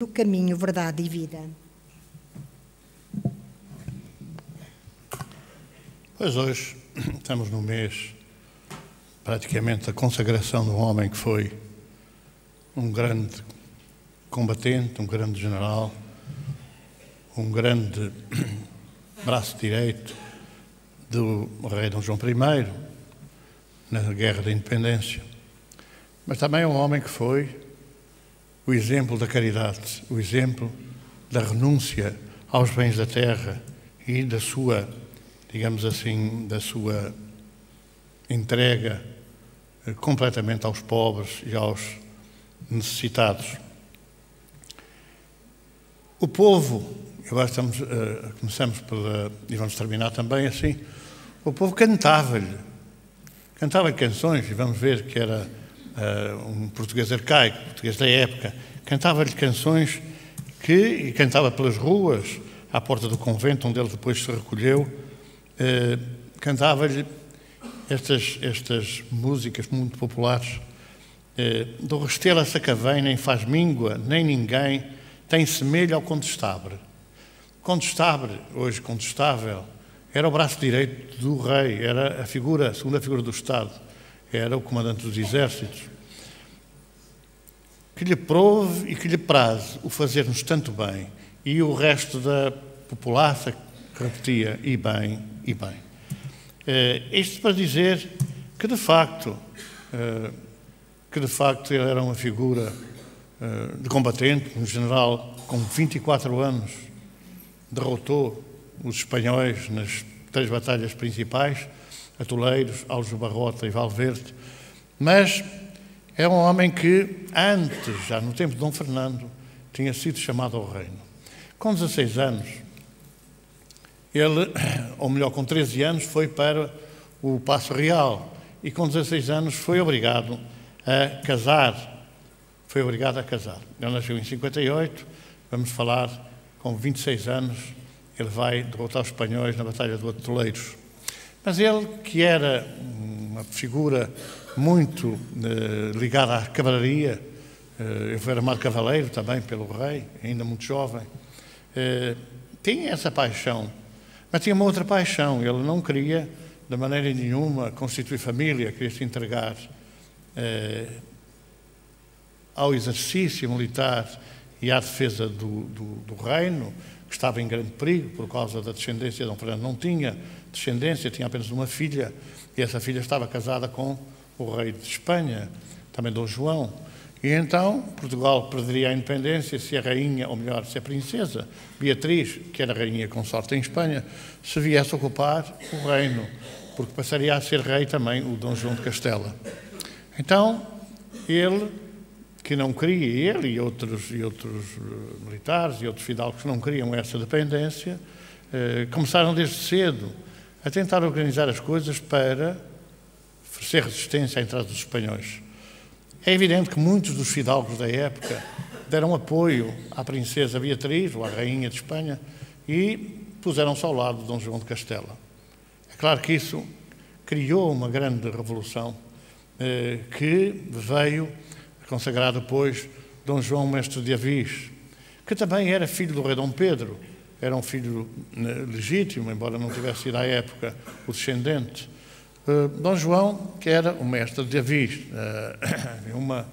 do caminho, verdade e vida. Pois hoje estamos no mês praticamente da consagração de um homem que foi um grande combatente, um grande general, um grande braço direito do rei Dom João I na Guerra da Independência. Mas também um homem que foi o exemplo da caridade, o exemplo da renúncia aos bens da terra e da sua, digamos assim, da sua entrega eh, completamente aos pobres e aos necessitados. O povo, agora estamos, uh, começamos pela, e vamos terminar também assim, o povo cantava-lhe, cantava-lhe canções, e vamos ver que era um português arcaico, português da época, cantava-lhe canções que, e cantava pelas ruas, à porta do convento, onde ele depois se recolheu, uh, cantava-lhe estas, estas músicas muito populares. Uh, do Restelo a Sacavém nem faz míngua, nem ninguém tem semelho ao Condestabre. Condestabre, hoje condestável, era o braço direito do rei, era a figura, a segunda figura do Estado era o comandante dos exércitos, que lhe prove e que lhe praze o fazer-nos tanto bem, e o resto da população repetia, e bem, e bem. Uh, isto para dizer que, de facto, uh, que de facto ele era uma figura uh, de combatente, um general com 24 anos, derrotou os espanhóis nas três batalhas principais, Atoleiros, Aljubarrota e Valverde, mas é um homem que, antes, já no tempo de Dom Fernando, tinha sido chamado ao reino. Com 16 anos, ele, ou melhor, com 13 anos, foi para o Passo Real e com 16 anos foi obrigado a casar. Foi obrigado a casar. Ele nasceu em 58, vamos falar, com 26 anos, ele vai derrotar os espanhóis na Batalha do Atoleiros. Mas ele, que era uma figura muito eh, ligada à cavalaria, eh, eu fui armado cavaleiro também pelo rei, ainda muito jovem, eh, tinha essa paixão, mas tinha uma outra paixão. Ele não queria, de maneira nenhuma, constituir família, queria se entregar eh, ao exercício militar e à defesa do, do, do reino, que estava em grande perigo por causa da descendência. Dom Fernando não tinha descendência, tinha apenas uma filha, e essa filha estava casada com o rei de Espanha, também Dom João. E então Portugal perderia a independência se a rainha, ou melhor, se a princesa Beatriz, que era rainha consorte em Espanha, se viesse ocupar o reino, porque passaria a ser rei também o Dom João de Castela. Então, ele, que não queria, ele e outros, e outros eh, militares e outros fidalgos que não queriam essa dependência, eh, começaram desde cedo a tentar organizar as coisas para oferecer resistência à entrada dos espanhóis. É evidente que muitos dos fidalgos da época deram apoio à princesa Beatriz, ou à rainha de Espanha, e puseram-se ao lado de Dom João de Castela. É claro que isso criou uma grande revolução eh, que veio consagrar depois Dom João Mestre de Avis, que também era filho do rei Dom Pedro, era um filho né, legítimo, embora não tivesse sido à época o descendente. Uh, Dom João, que era o mestre de Avis, uh, uma,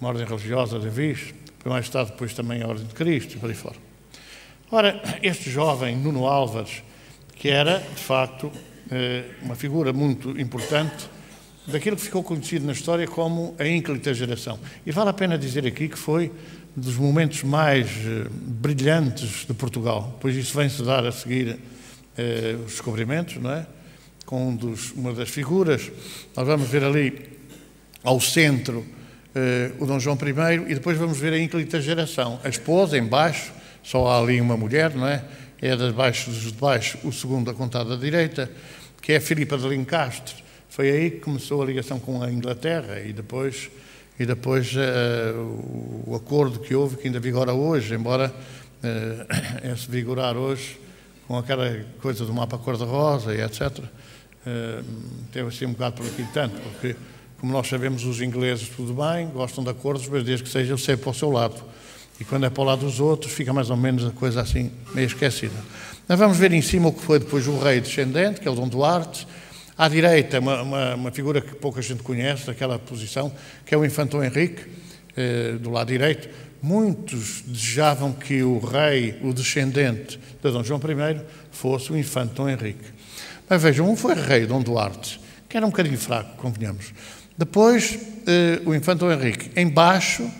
uma ordem religiosa de Avis, foi mais tarde depois também a Ordem de Cristo e por aí fora. Ora, este jovem Nuno Álvares, que era, de facto, uh, uma figura muito importante daquilo que ficou conhecido na história como a ínclita geração. E vale a pena dizer aqui que foi dos momentos mais eh, brilhantes de Portugal, pois isso vem-se dar a seguir eh, os descobrimentos, não é? Com um dos, uma das figuras, nós vamos ver ali ao centro eh, o Dom João I e depois vamos ver a ínclita geração. A esposa, embaixo, só há ali uma mulher, não é? É das baixo, de baixo o segundo a contada direita, que é Filipa de Lincastre. Foi aí que começou a ligação com a Inglaterra e depois e depois uh, o acordo que houve, que ainda vigora hoje, embora uh, esse vigorar hoje com aquela coisa do mapa cor-de-rosa e etc., uh, eh, teve assim um bocado por aqui tanto, porque, como nós sabemos, os ingleses tudo bem, gostam de acordos, mas desde que seja sempre ao seu lado. E quando é para o lado dos outros, fica mais ou menos a coisa assim, meio esquecida. Nós vamos ver em cima o que foi depois o rei descendente, que é o Dom Duarte. À direita, uma, uma, uma figura que pouca gente conhece, daquela posição, que é o Infantão Henrique, eh, do lado direito. Muitos desejavam que o rei, o descendente de Dom João I, fosse o Infante Dom Henrique. Mas vejam, um foi rei, Dom Duarte, que era um bocadinho fraco, convenhamos. Depois, eh, o Infante Dom Henrique. Embaixo,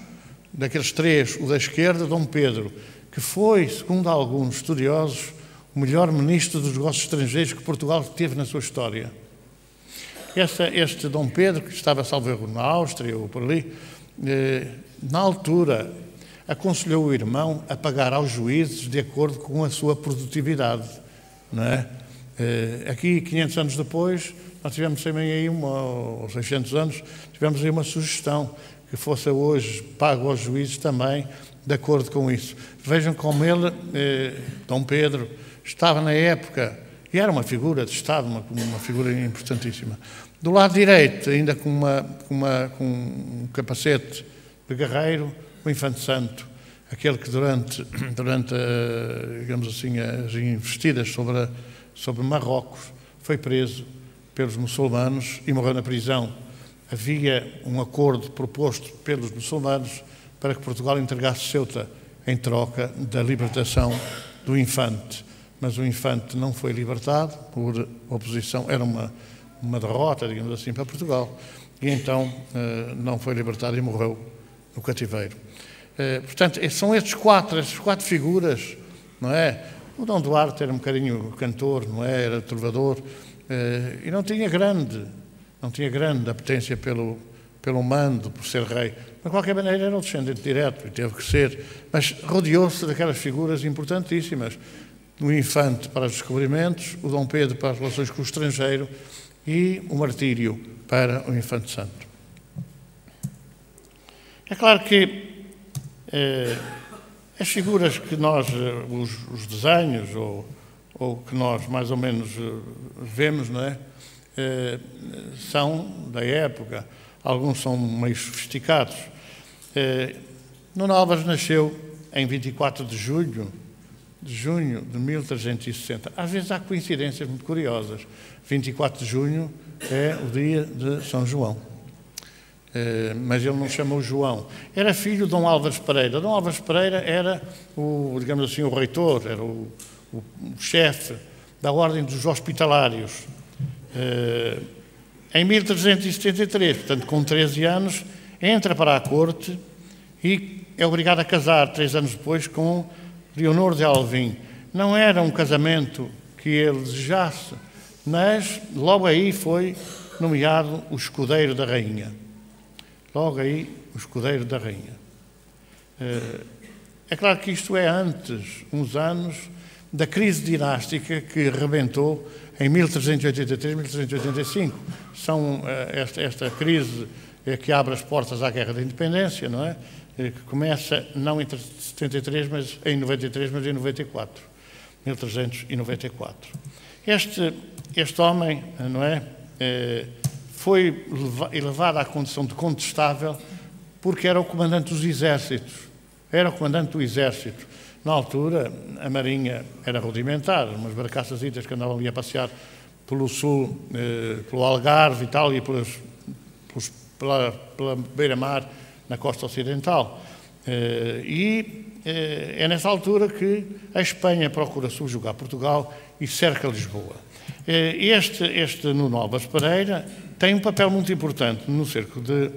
daqueles três, o da esquerda, Dom Pedro, que foi, segundo alguns estudiosos, o melhor ministro dos negócios estrangeiros que Portugal teve na sua história. Esta, este Dom Pedro, que estava, salvo erro, na Áustria ou por ali, eh, na altura aconselhou o irmão a pagar aos juízes de acordo com a sua produtividade. Não é? Eh, aqui, 500 anos depois, nós tivemos também aí, uma, ou 600 anos, tivemos aí uma sugestão que fosse hoje pago aos juízes também de acordo com isso. Vejam como ele, eh, Dom Pedro, estava na época, e era uma figura de Estado, uma, uma figura importantíssima. Do lado direito, ainda com, uma, com, uma, com um capacete de guerreiro, o Infante Santo, aquele que durante, durante digamos assim, as investidas sobre, a, sobre Marrocos foi preso pelos muçulmanos e morreu na prisão. Havia um acordo proposto pelos muçulmanos para que Portugal entregasse Ceuta em troca da libertação do infante. Mas o infante não foi libertado por oposição, era uma, uma derrota, digamos assim, para Portugal. E então eh, não foi libertado e morreu no cativeiro. Eh, portanto, são estes quatro, estas quatro figuras, não é? O Dom Duarte era um bocadinho cantor, não é? Era trovador eh, e não tinha grande, não tinha grande apetência pelo, pelo mando, por ser rei. Mas, de qualquer maneira, era um descendente direto e teve que ser. Mas rodeou-se daquelas figuras importantíssimas. O infante para os descobrimentos, o Dom Pedro para as relações com o estrangeiro e o martírio para o infante santo. É claro que eh, as figuras que nós, eh, os, os desenhos, ou, ou, que nós mais ou menos eh, vemos, não é? Eh, são da época, alguns são meio sofisticados. Eh, Nuno Álvares nasceu em 24 de julho de junho de 1360. Às vezes há coincidências muito curiosas. 24 de junho é o dia de São João. Eh, mas ele não chamou João. Era filho de Dom Álvares Pereira. Dom Álvares Pereira era o, digamos assim, o reitor, era o, o, o chefe da Ordem dos Hospitalários. Eh, em 1373, portanto, com 13 anos, entra para a corte e é obrigado a casar, três anos depois, com Leonor de Alvim. Não era um casamento que ele desejasse, mas logo aí foi nomeado o escudeiro da rainha. Logo aí, o escudeiro da rainha. Eh, é claro que isto é antes, uns anos, da crise dinástica que rebentou em 1383, 1385. São eh, esta, esta crise é que abre as portas à Guerra da Independência, não é? Que começa não em 73, mas em 93, mas em 94. 1394. Este, este homem, não é? foi elevado à condição de contestável porque era o comandante dos exércitos. Era o comandante do exército. Na altura, a marinha era rudimentar, umas barcaças que andavam ali a passear pelo sul, eh, pelo Algarve e tal, e pelos, pela, pela beira-mar na costa ocidental. Eh, e eh, é nessa altura que a Espanha procura subjugar Portugal e cerca Lisboa. Eh, este, este Nuno Alves Pereira tem um papel muito importante no cerco de,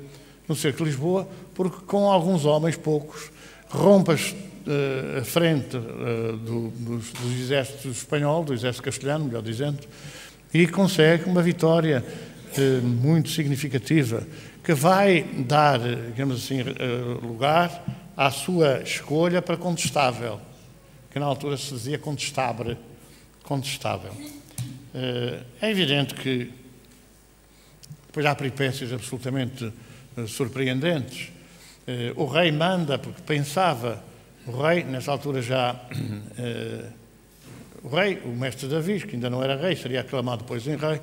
no cerco de Lisboa, porque com alguns homens, poucos, rompe uh, a frente uh, do, dos, dos exércitos espanhol, do exército castelhano, melhor dizendo, e consegue uma vitória uh, muito significativa, que vai dar, digamos assim, lugar à sua escolha para contestável, que na altura se dizia contestável. contestável. É evidente que depois há peripécias absolutamente uh, surpreendentes. Uh, o rei manda, porque pensava, o rei, nessa altura já, o rei, o mestre Davi, que ainda não era rei, seria aclamado depois em rei,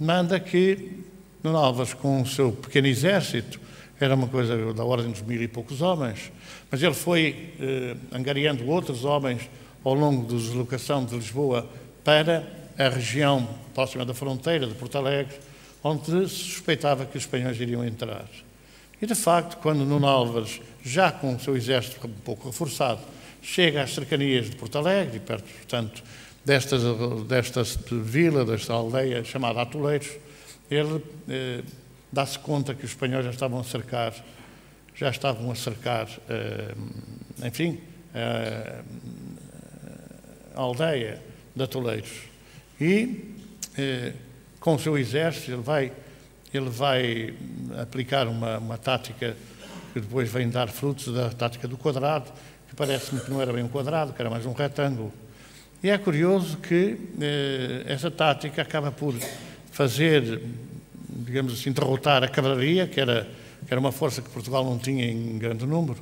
manda que Nuno com o seu pequeno exército, era uma coisa da ordem dos mil e poucos homens, mas ele foi eh, angariando outros homens ao longo da deslocação de Lisboa para a região próxima da fronteira de Porto Alegre, onde se suspeitava que os espanhóis iriam entrar. E, de facto, quando Nuno Álvares, já com o seu exército um pouco reforçado, chega às cercanias de Porto Alegre, perto, portanto, desta, desta vila, desta aldeia chamada Atoleiros, ele eh, dá-se conta que os espanhóis já estavam a cercar, já estavam a cercar, eh, enfim, eh, a aldeia de Atoleiros. E, eh, com o seu exército, ele vai, ele vai aplicar uma, uma tática que depois vem dar frutos da tática do quadrado, que parece-me que não era bem um quadrado, que era mais um retângulo. E é curioso que essa tática acaba por fazer, digamos assim, derrotar a cavalaria, que era, que era uma força que Portugal não tinha em grande número,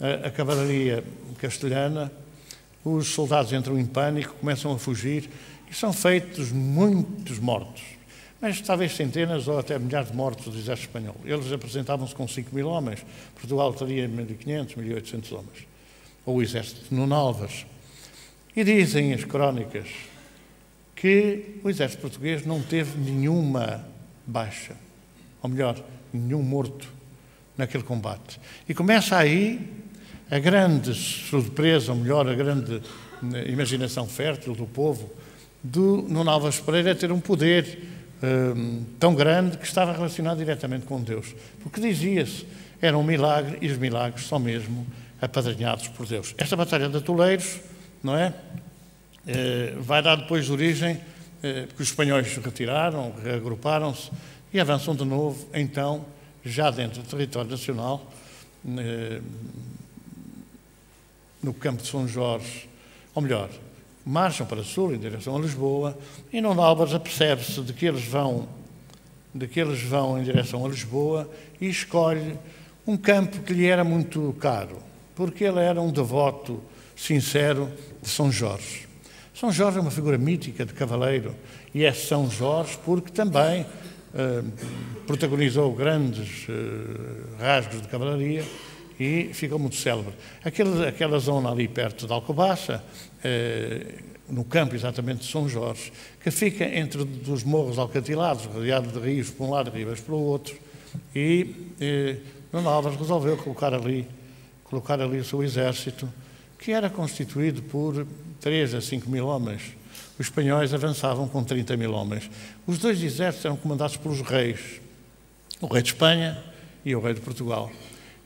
a, a cavalaria castelhana, os soldados entram em pânico, começam a fugir e são feitos muitos mortos. Mas talvez centenas ou até milhares de mortos do exército espanhol. Eles apresentavam-se com 5 mil homens, Portugal teria 1.500, 1.800 homens. Ou o exército de Nuno Álvares. E dizem as crónicas que o exército português não teve nenhuma baixa, ou melhor, nenhum morto naquele combate. E começa aí a grande surpresa, ou melhor, a grande eh, imaginação fértil do povo do Nuno Alves Pereira ter um poder um, tão grande que estava relacionado diretamente com Deus. Porque dizia-se, era um milagre e os milagres são mesmo apadrinhados por Deus. Esta batalha de Atoleiros não é? Eh, vai dar depois origem, porque os espanhóis retiraram, reagruparam-se e avançam de novo, então, já dentro do território nacional, eh, no campo de São Jorge, ou melhor, marcham para o sul, em direção a Lisboa, e Nuno Álvares apercebe-se de que eles vão de que eles vão em direção a Lisboa e escolhe um campo que lhe era muito caro, porque ele era um devoto sincero de São Jorge. São Jorge é uma figura mítica de cavaleiro e é São Jorge porque também eh, protagonizou grandes eh, rasgos de cavalaria e ficou muito célebre. Aquele, aquela zona ali perto de Alcobaça, eh, no campo exatamente de São Jorge, que fica entre os morros alcatilados, rodeado de rios por um lado e ribas pelo outro, e eh, Nuno Álvares resolveu colocar ali, colocar ali o seu exército, que era constituído por 3 a 5 mil homens. Os espanhóis avançavam com 30 mil homens. Os dois exércitos eram comandados pelos reis, o rei de Espanha e o rei de Portugal,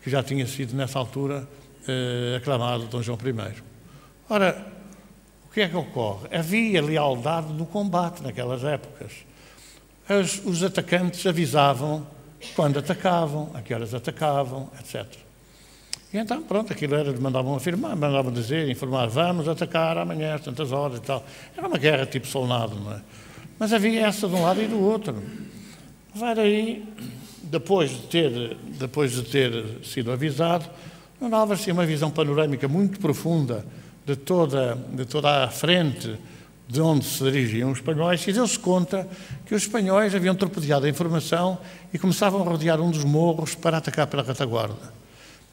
que já tinha sido, nessa altura, eh, aclamado Dom João I. Ora, o que é que ocorre? Havia lealdade no combate naquelas épocas. As, os atacantes avisavam quando atacavam, a que horas atacavam, etc. E então, pronto, aquilo era, mandavam afirmar, mandavam dizer, informar, vamos atacar amanhã às tantas horas e tal. Era uma guerra tipo solnado, não é? Mas havia essa de um lado e do outro. Vai daí, depois de ter, depois de ter sido avisado, Nuno Álvares tinha uma visão panorâmica muito profunda de toda, de toda a frente de onde se dirigiam os espanhóis e deu-se conta que os espanhóis haviam torpedeado a informação e começavam a rodear um dos morros para atacar pela retaguarda.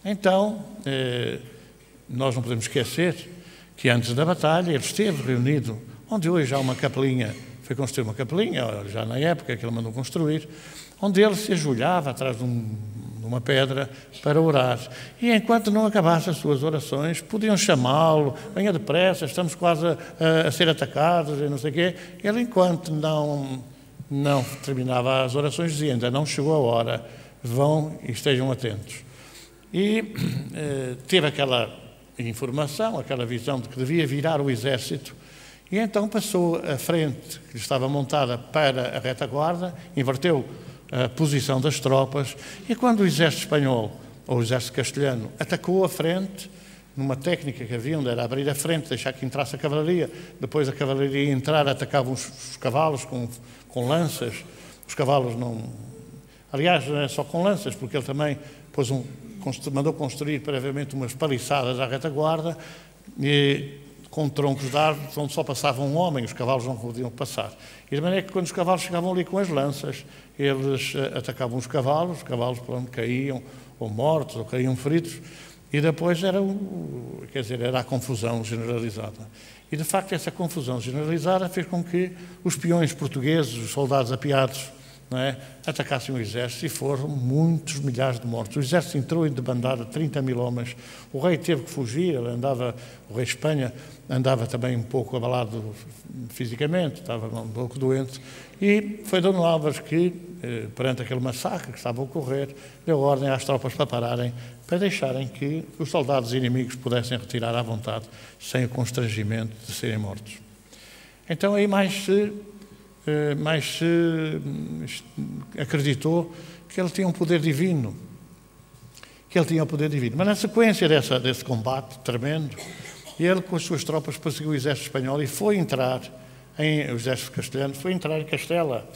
Então, eh, nós não podemos esquecer que antes da batalha ele esteve reunido, onde hoje há uma capelinha, foi construir uma capelinha, já na época que ele mandou construir, onde ele se ajoelhava atrás de, um, uma pedra para orar. E enquanto não acabasse as suas orações, podiam chamá-lo, venha depressa, estamos quase a, a, ser atacados e não sei o quê. Ele, enquanto não, não terminava as orações, dizia, ainda não chegou a hora, vão e estejam atentos e eh, teve aquela informação, aquela visão de que devia virar o exército, e então passou a frente que estava montada para a retaguarda, inverteu a posição das tropas, e quando o exército espanhol, ou o exército castelhano, atacou a frente, numa técnica que havia, onde era abrir a frente, deixar que entrasse a cavalaria, depois a cavalaria ia entrar, atacavam os, os cavalos com, com lanças, os cavalos não... Aliás, não é só com lanças, porque ele também pôs um, mandou construir previamente umas paliçadas à retaguarda, e, com troncos de árvores onde só passava um homem, os cavalos não podiam passar. E de maneira que quando os cavalos chegavam ali com as lanças, eles uh, atacavam os cavalos, os cavalos por onde caíam, ou mortos, ou caíam feridos, e depois era, quer dizer, era a confusão generalizada. E de facto essa confusão generalizada fez com que os peões portugueses, os soldados apiados, é? atacassem o exército e foram muitos milhares de mortos. O exército entrou em debandada, 30 mil homens. O rei teve que fugir, ele andava, o rei de Espanha andava também um pouco abalado fisicamente, estava um pouco doente. E foi Dom Álvares que, eh, perante aquele massacre que estava a ocorrer, deu ordem às tropas para pararem, para deixarem que os soldados inimigos pudessem retirar à vontade, sem o constrangimento de serem mortos. Então aí mais se eh, mas acreditou que ele tinha um poder divino. Que ele tinha um poder divino. Mas na sequência dessa, desse combate tremendo, ele com as suas tropas perseguiu o exército espanhol e foi entrar em o exército castelhano, foi entrar em Castela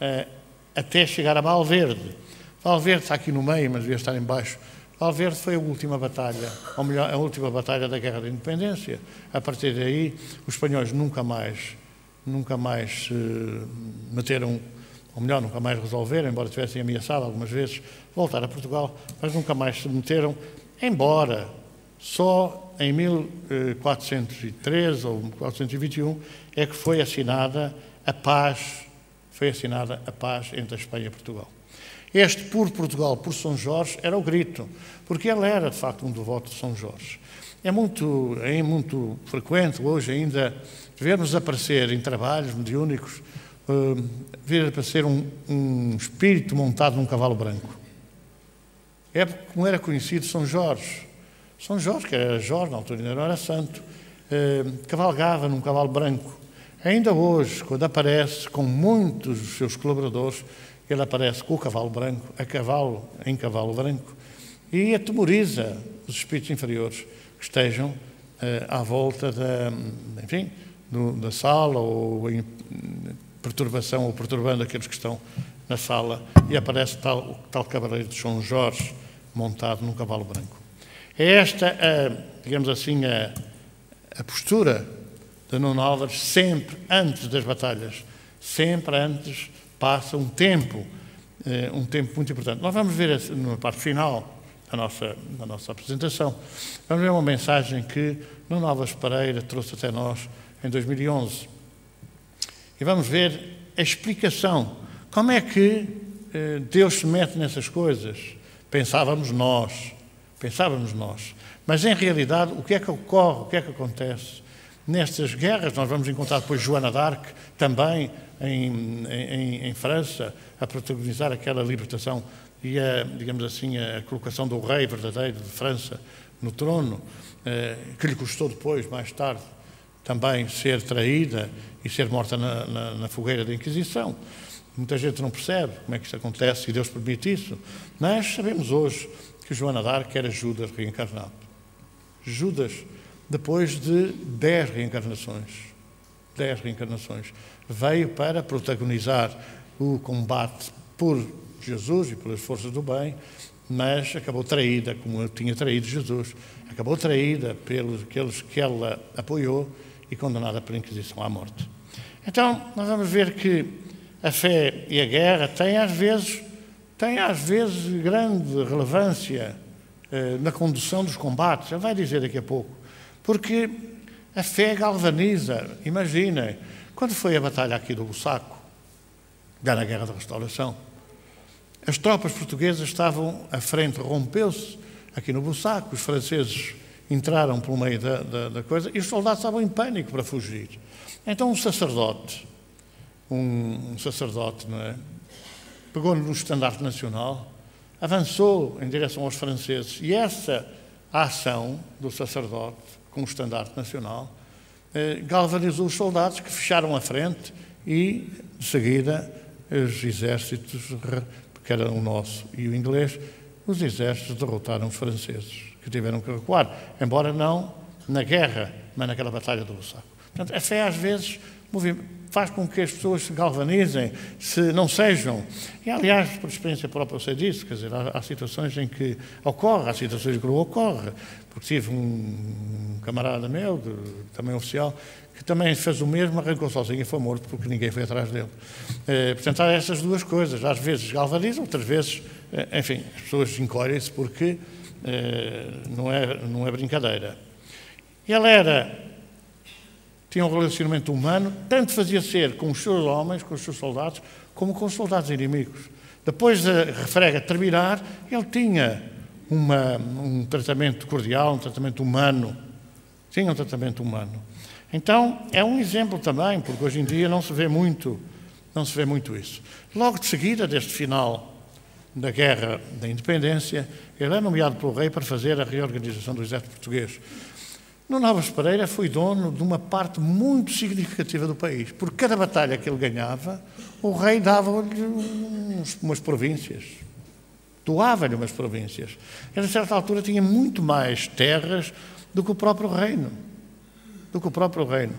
eh, até chegar a Valverde. Valverde está aqui no meio, mas devia estar em baixo. Valverde foi a última batalha, ou melhor, a última batalha da Guerra da Independência. A partir daí, os espanhóis nunca mais nunca mais se meteram, ou melhor, nunca mais resolveram, embora tivessem ameaçado algumas vezes voltar a Portugal, mas nunca mais se meteram, embora só em 1413 ou 1421 é que foi assinada a paz, foi assinada a paz entre a Espanha e Portugal. Este por Portugal, por São Jorge, era o grito, porque ele era de facto um devoto de São Jorge. É muito, é muito frequente hoje ainda vermos aparecer em trabalhos mediúnicos, uh, ver aparecer um, um espírito montado num cavalo branco. É como era conhecido São Jorge. São Jorge, que era Jorge, na altura ainda não era santo, uh, cavalgava num cavalo branco. Ainda hoje, quando aparece com muitos dos seus colaboradores, ele aparece com o cavalo branco, a cavalo, em cavalo branco, e atemoriza os espíritos inferiores que estejam uh, à volta da, enfim, do, da sala ou em perturbação ou perturbando aqueles que estão na sala e aparece tal, tal cavaleiro de São Jorge montado num cavalo branco. É esta, a, digamos assim, a, a postura de Nuno Álvares sempre antes das batalhas, sempre antes passa um tempo, eh, um tempo muito importante. Nós vamos ver na parte final da nossa, da nossa apresentação, vamos ver uma mensagem que Nuno Álvares Pereira trouxe até nós em 2011. E vamos ver a explicação. Como é que eh, Deus se mete nessas coisas? Pensávamos nós, pensávamos nós. Mas em realidade, o que é que ocorre, o que é que acontece? Nestas guerras, nós vamos encontrar depois Joana d'Arc, também em, em, em, França, a protagonizar aquela libertação e a, digamos assim, a colocação do rei verdadeiro de França no trono, eh, que lhe custou depois, mais tarde, também ser traída e ser morta na, na, na, fogueira da Inquisição. Muita gente não percebe como é que isso acontece e Deus permite isso, mas sabemos hoje que Joana d'Arc era Judas reencarnado. Judas, depois de dez reencarnações, dez reencarnações, veio para protagonizar o combate por Jesus e pelas forças do bem, mas acabou traída, como tinha traído Jesus, acabou traída pelos aqueles que ela apoiou e condenada pela Inquisição à morte. Então, nós vamos ver que a fé e a guerra têm às vezes, têm às vezes grande relevância eh, na condução dos combates. Ele vai dizer daqui a pouco. Porque a fé galvaniza. Imaginem, quando foi a batalha aqui do Bussaco, já na Guerra da Restauração, as tropas portuguesas estavam à frente, rompeu-se aqui no Bussaco, os franceses entraram pelo meio da, da, da, coisa e os soldados estavam em pânico para fugir. Então um sacerdote, um, um sacerdote, não é? Pegou no estandarte nacional, avançou em direção aos franceses e essa ação do sacerdote com o estandarte nacional eh, galvanizou os soldados que fecharam a frente e, de seguida, os exércitos, que era o nosso e o inglês, os exércitos derrotaram os franceses que tiveram que recuar, embora não na guerra, mas naquela batalha do Lussaco. Portanto, a fé às vezes faz com que as pessoas se galvanizem, se não sejam. E, aliás, por experiência própria eu sei disso, quer dizer, há, há situações em que ocorre, há situações em que não ocorre, porque tive um camarada meu, de, também oficial, que também fez o mesmo, arrancou sozinho e foi morto porque ninguém foi atrás dele. Eh, portanto, há essas duas coisas, às vezes galvanizam, outras vezes, eh, enfim, as pessoas encolhem-se porque não, é, não é brincadeira. Ele era tinha um relacionamento humano, tanto fazia ser com os seus homens, com os seus soldados, como com os soldados inimigos. Depois da refrega terminar, ele tinha uma, um tratamento cordial, um tratamento humano. Tinha um tratamento humano. Então, é um exemplo também, porque hoje em dia não se vê muito, não se vê muito isso. Logo de seguida deste final da Guerra da Independência, ele é nomeado pelo rei para fazer a reorganização do exército português. No Novas Pereira foi dono de uma parte muito significativa do país. Por cada batalha que ele ganhava, o rei dava-lhe umas províncias. Doava-lhe umas províncias. Ele, a certa altura, tinha muito mais terras do que o próprio reino. Do que o próprio reino.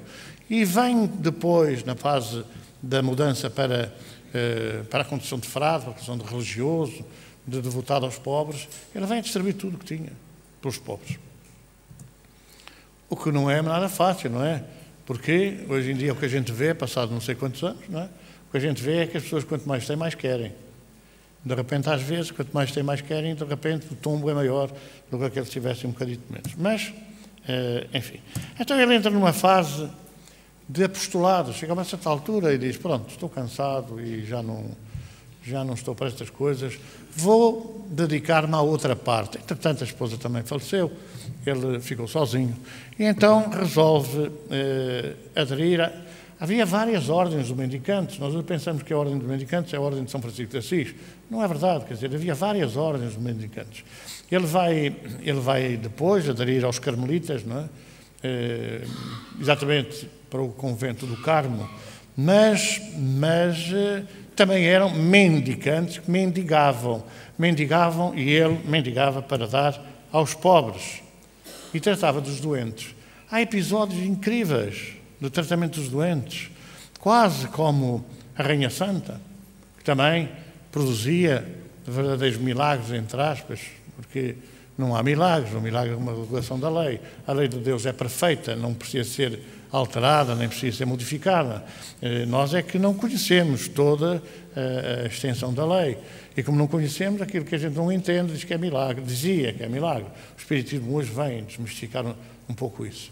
E vem depois, na fase da mudança para, eh, para a condição de frade, para a condição de religioso, de devotado aos pobres, ele vem distribuir tudo o que tinha pelos pobres. O que não é nada fácil, não é? Porque hoje em dia o que a gente vê, passado não sei quantos anos, não é? o que a gente vê é que as pessoas quanto mais têm, mais querem. De repente, às vezes, quanto mais têm, mais querem, de repente o tombo é maior do que aquele que tivesse um bocadinho menos. Mas, eh, enfim. Então ele entra numa fase de apostolado, chega a certa altura e diz, pronto, estou cansado e já não, já não estou para estas coisas, vou dedicar-me à outra parte. Entretanto, a esposa também faleceu, ele ficou sozinho. E então resolve eh, aderir a... Havia várias ordens de mendicantes. Nós pensamos que a ordem dos mendicantes é a ordem de São Francisco de Assis. Não é verdade, quer dizer, havia várias ordens de mendicantes. Ele vai, ele vai depois aderir aos carmelitas, não é? Eh, exatamente para o convento do Carmo, mas, mas eh, também eram mendicantes que mendigavam. Mendigavam e ele mendigava para dar aos pobres e tratava dos doentes. Há episódios incríveis do tratamento dos doentes, quase como a Rainha Santa, que também produzia verdadeiros milagres, entre aspas, porque não há milagres, o milagre é uma regulação da lei. A lei de Deus é perfeita, não precisa ser alterada, nem precisa ser modificada. Eh, nós é que não conhecemos toda a extensão da lei. E como não conhecemos, aquilo que a gente não entende diz que é milagre, dizia que é milagre. O Espiritismo hoje vem desmistificar um pouco isso.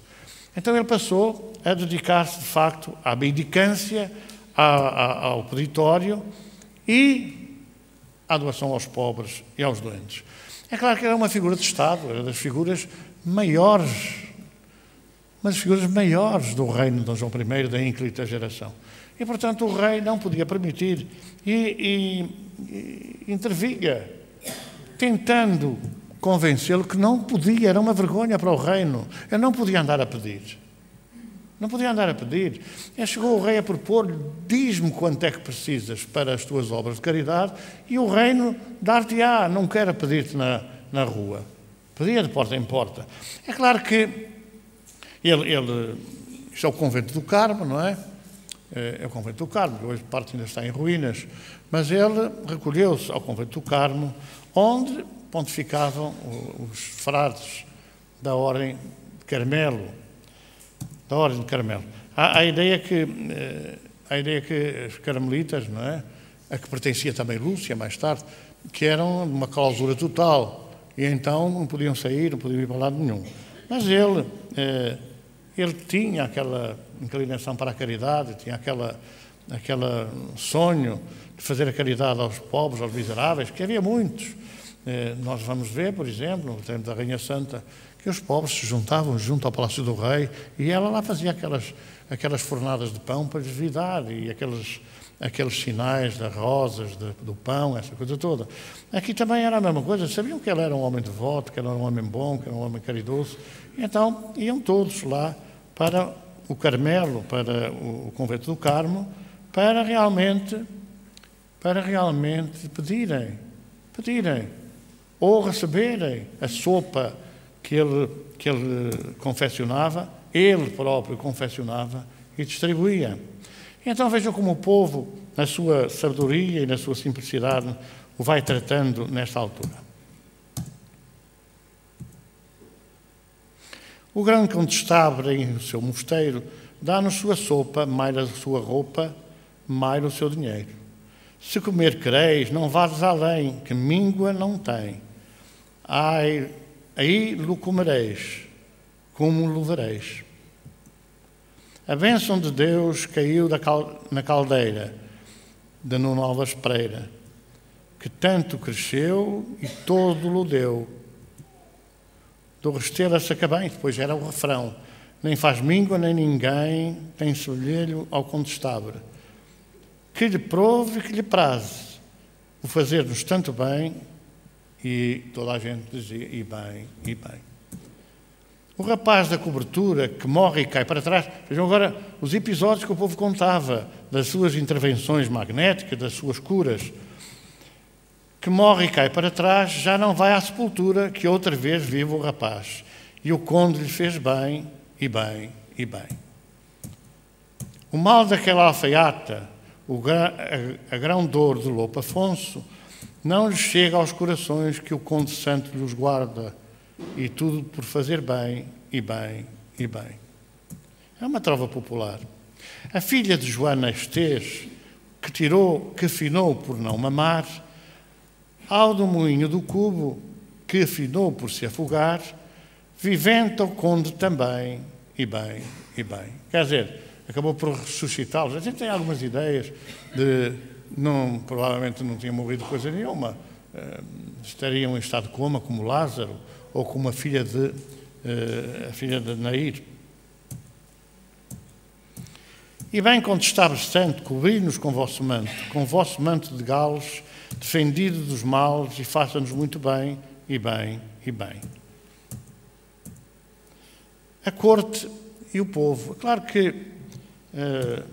Então ele passou a dedicar-se, de facto, à bendicância, ao peditório e à doação aos pobres e aos doentes. É claro que era uma figura de Estado, era das figuras maiores, uma das figuras maiores do reino de Dom João I, da ínclita geração. E, portanto, o rei não podia permitir e, e, e intervinha, tentando convencê-lo que não podia, era uma vergonha para o reino. Ele não podia andar a pedir. Não podia andar a pedir. E chegou o rei a propor-lhe: diz-me quanto é que precisas para as tuas obras de caridade, e o reino dar-te-á, não quero pedir-te na, na rua. Pedia de porta em porta. É claro que ele, ele, isto é o convento do Carmo, não é? é o convento do Carmo, que hoje parte ainda está em ruínas, mas ele recolheu-se ao convento do Carmo, onde pontificavam os frades da ordem de Carmelo, da ordem de Carmelo. Há a ideia que eh, a ideia que os carmelitas, não é, a que pertencia também Lúcia mais tarde, que eram uma clausura total e então não podiam sair, não podiam ir para lado nenhum. Mas ele eh, ele tinha aquela inclinação para a caridade, tinha aquela, aquela sonho de fazer a caridade aos pobres, aos miseráveis, que havia muitos. Eh, nós vamos ver, por exemplo, no tempo da Rainha Santa, que os pobres se juntavam junto ao Palácio do Rei e ela lá fazia aquelas, aquelas fornadas de pão para lhes vir dar e aqueles, aqueles sinais das rosas, de, do pão, essa coisa toda. Aqui também era a mesma coisa, sabiam que ele era um homem devoto, que ele era um homem bom, que era um homem caridoso, então iam todos lá para o Carmelo, para o convento do Carmo, para realmente, para realmente pedirem, pedirem, ou receberem a sopa que ele, que ele confeccionava, ele próprio confeccionava e distribuía. Então vejam como o povo, na sua sabedoria e na sua simplicidade, o vai tratando nesta altura. O grande condestável em seu mosteiro dá-nos sua sopa, mais a sua roupa, mais o seu dinheiro. Se comer quereis, não vades além, que míngua não tem. Ai, aí lo comereis, como lo vereis. A bênção de Deus caiu na caldeira de Nuno Alves Pereira, que tanto cresceu e todo lo deu. Do restelo-se bem, depois era o refrão. Nem faz míngua, nem ninguém tem semelho ao contestável. Que lhe prove que lhe praze o fazer-nos tanto bem, e toda a gente dizia, e bem, e bem. O rapaz da cobertura que morre e cai para trás. Vejam agora os episódios que o povo contava das suas intervenções magnéticas, das suas curas. Que morre e cai para trás, já não vai à sepultura, que outra vez vive o rapaz. E o conde lhe fez bem, e bem, e bem. O mal daquela alfaiata, o, a, a grão dor do Lopo Afonso, não lhe chega aos corações que o Conde Santo lhes guarda, e tudo por fazer bem, e bem, e bem. É uma trova popular. A filha de Joana Estes, que tirou, que afinou por não mamar, ao do moinho do cubo, que afinou por se afogar, vivente o conde também, e bem, e bem. Quer dizer, acabou por ressuscitá-los. A gente tem algumas ideias de. Não, provavelmente não tinha morrido coisa nenhuma. Uh, estariam em estado de coma, como Lázaro, ou como a filha de, uh, a filha de Nair. E bem contestáveis santo, cobri-nos com vosso manto, com vosso manto de galos, defendido dos males, e faça-nos muito bem, e bem, e bem a corte e o povo. Claro que uh,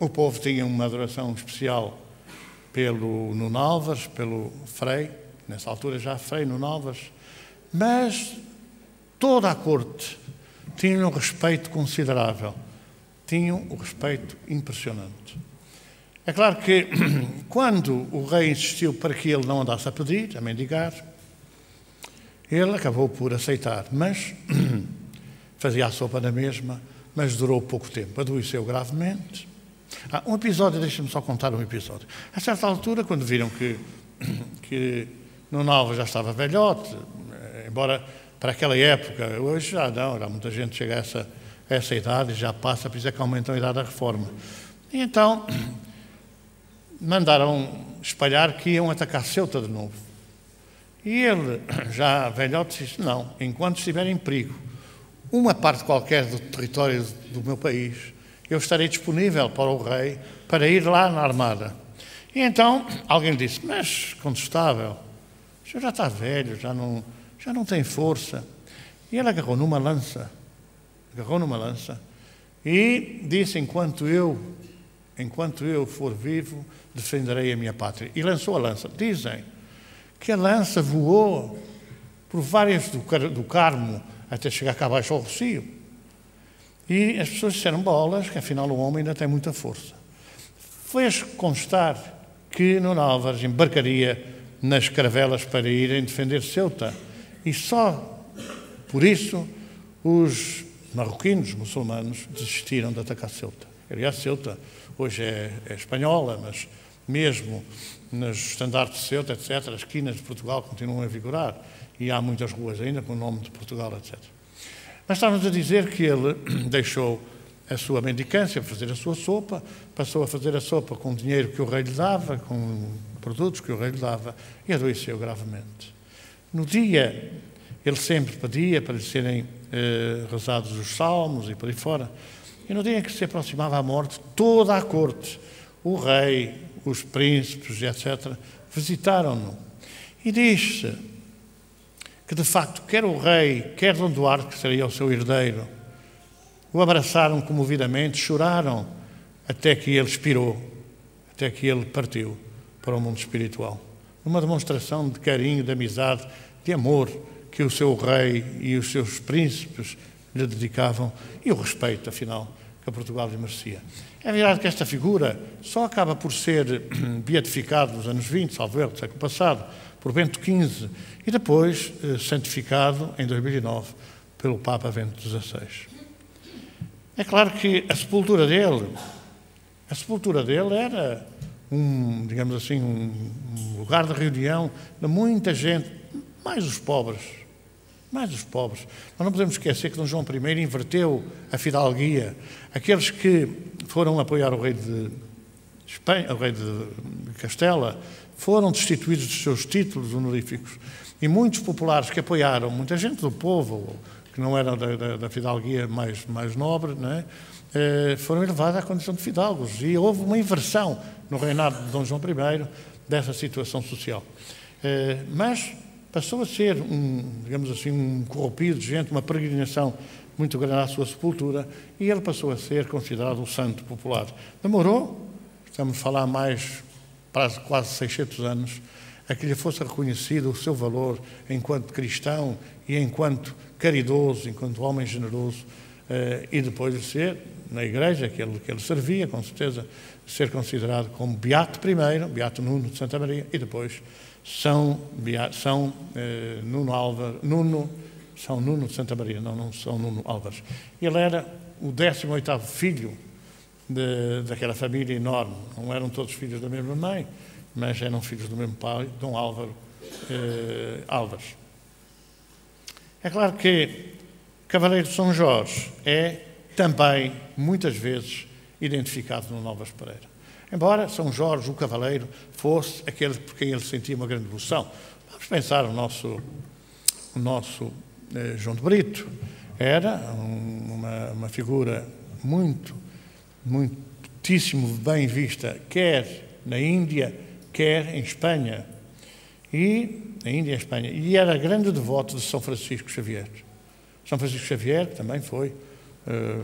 o povo tinha uma adoração especial pelo Nuno Alves, pelo Frei, nessa altura já Frei Nuno Alves, mas toda a corte tinha um respeito considerável, tinham um respeito impressionante. É claro que quando o rei insistiu para que ele não andasse a pedir, a mendigar, ele acabou por aceitar, mas fazia a sopa na mesma, mas durou pouco tempo, adoeceu gravemente. Ah, um episódio, deixa-me só contar um episódio. A certa altura, quando viram que, que Nuno Alves já estava velhote, eh, embora para aquela época, hoje já não, já muita gente chega a essa, a essa idade e já passa, por isso é que aumentam a idade da reforma. E então mandaram espalhar que iam atacar Ceuta de novo. E ele, já velhote, disse: Não, enquanto estiver em perigo, uma parte qualquer do território do meu país, eu estarei disponível para o rei para ir lá na armada. E então alguém disse: Mas, contestável, o senhor já está velho, já não, já não tem força. E ele agarrou numa lança, agarrou numa lança e disse: Enquanto eu, enquanto eu for vivo, defenderei a minha pátria. E lançou a lança. Dizem que a lança voou por várias do, do Carmo até chegar cá abaixo ao Rocio. E as pessoas disseram bolas, que afinal o homem ainda tem muita força. Fez constar que Nuno Álvares embarcaria nas caravelas para irem defender Ceuta. E só por isso os marroquinos, muçulmanos, desistiram de atacar Ceuta. Aliás, Ceuta hoje é, é espanhola, mas mesmo nos estandartes de Ceuta, etc., as esquinas de Portugal continuam a vigorar e há muitas ruas ainda com o nome de Portugal, etc. Mas estávamos a dizer que ele deixou a sua mendicância, fazer a sua sopa, passou a fazer a sopa com o dinheiro que o rei lhe dava, com produtos que o rei lhe dava, e adoeceu gravemente. No dia, ele sempre pedia para lhe serem eh, rezados os salmos e por aí fora, e no dia em que se aproximava a morte, toda a corte, o rei, os príncipes, etc., visitaram-no. E diz-se que, de facto, quer o rei, quer Dom Duarte, que seria o seu herdeiro, o abraçaram comovidamente, choraram até que ele expirou, até que ele partiu para o mundo espiritual. Uma demonstração de carinho, de amizade, de amor que o seu rei e os seus príncipes lhe dedicavam e o respeito, afinal, que a Portugal lhe merecia. É verdade que esta figura só acaba por ser beatificado nos anos 20, salvo erro, do século passado, por Bento XV e depois eh, santificado em 2009 pelo Papa Bento XVI. É claro que a sepultura dele, a sepultura dele era um, digamos assim, um lugar de reunião de muita gente, mais os pobres, mais os pobres. Nós não podemos esquecer que Dom João I inverteu a fidalguia. Aqueles que foram apoiar o rei de Espanha, o rei de Castela, foram destituídos dos seus títulos honoríficos. E muitos populares que apoiaram, muita gente do povo, que não era da, da, da fidalguia mais, mais nobre, é? Eh, foram elevados à condição de fidalgos. E houve uma inversão no reinado de Dom João I dessa situação social. Eh, mas passou a ser, um, digamos assim, um corrompido de gente, uma peregrinação muito grande à sua sepultura, e ele passou a ser considerado o santo popular. Demorou, estamos a falar mais quase 600 anos, a que lhe fosse reconhecido o seu valor enquanto cristão e enquanto caridoso, enquanto homem generoso, eh, e depois de ser, na igreja que ele, que ele servia, com certeza, ser considerado como Beato primeiro, Beato Nuno de Santa Maria, e depois São, São eh, Nuno Álvares, Nuno, São Nuno de Santa Maria, não, não São Nuno Álvares. Ele era o 18º filho de, daquela família enorme. Não eram todos filhos da mesma mãe, mas eram filhos do mesmo pai, Dom Álvaro eh, Álvares. É claro que Cavaleiro de São Jorge é também, muitas vezes, identificado no Novas Pereira. Embora São Jorge, o Cavaleiro, fosse aquele por quem ele sentia uma grande devoção. Vamos pensar o nosso, o nosso João de Brito. Era um, uma, uma figura muito, muitíssimo bem vista, quer na Índia, quer em Espanha. E, na Índia e Espanha. E era grande devoto de São Francisco Xavier. São Francisco Xavier também foi, eh,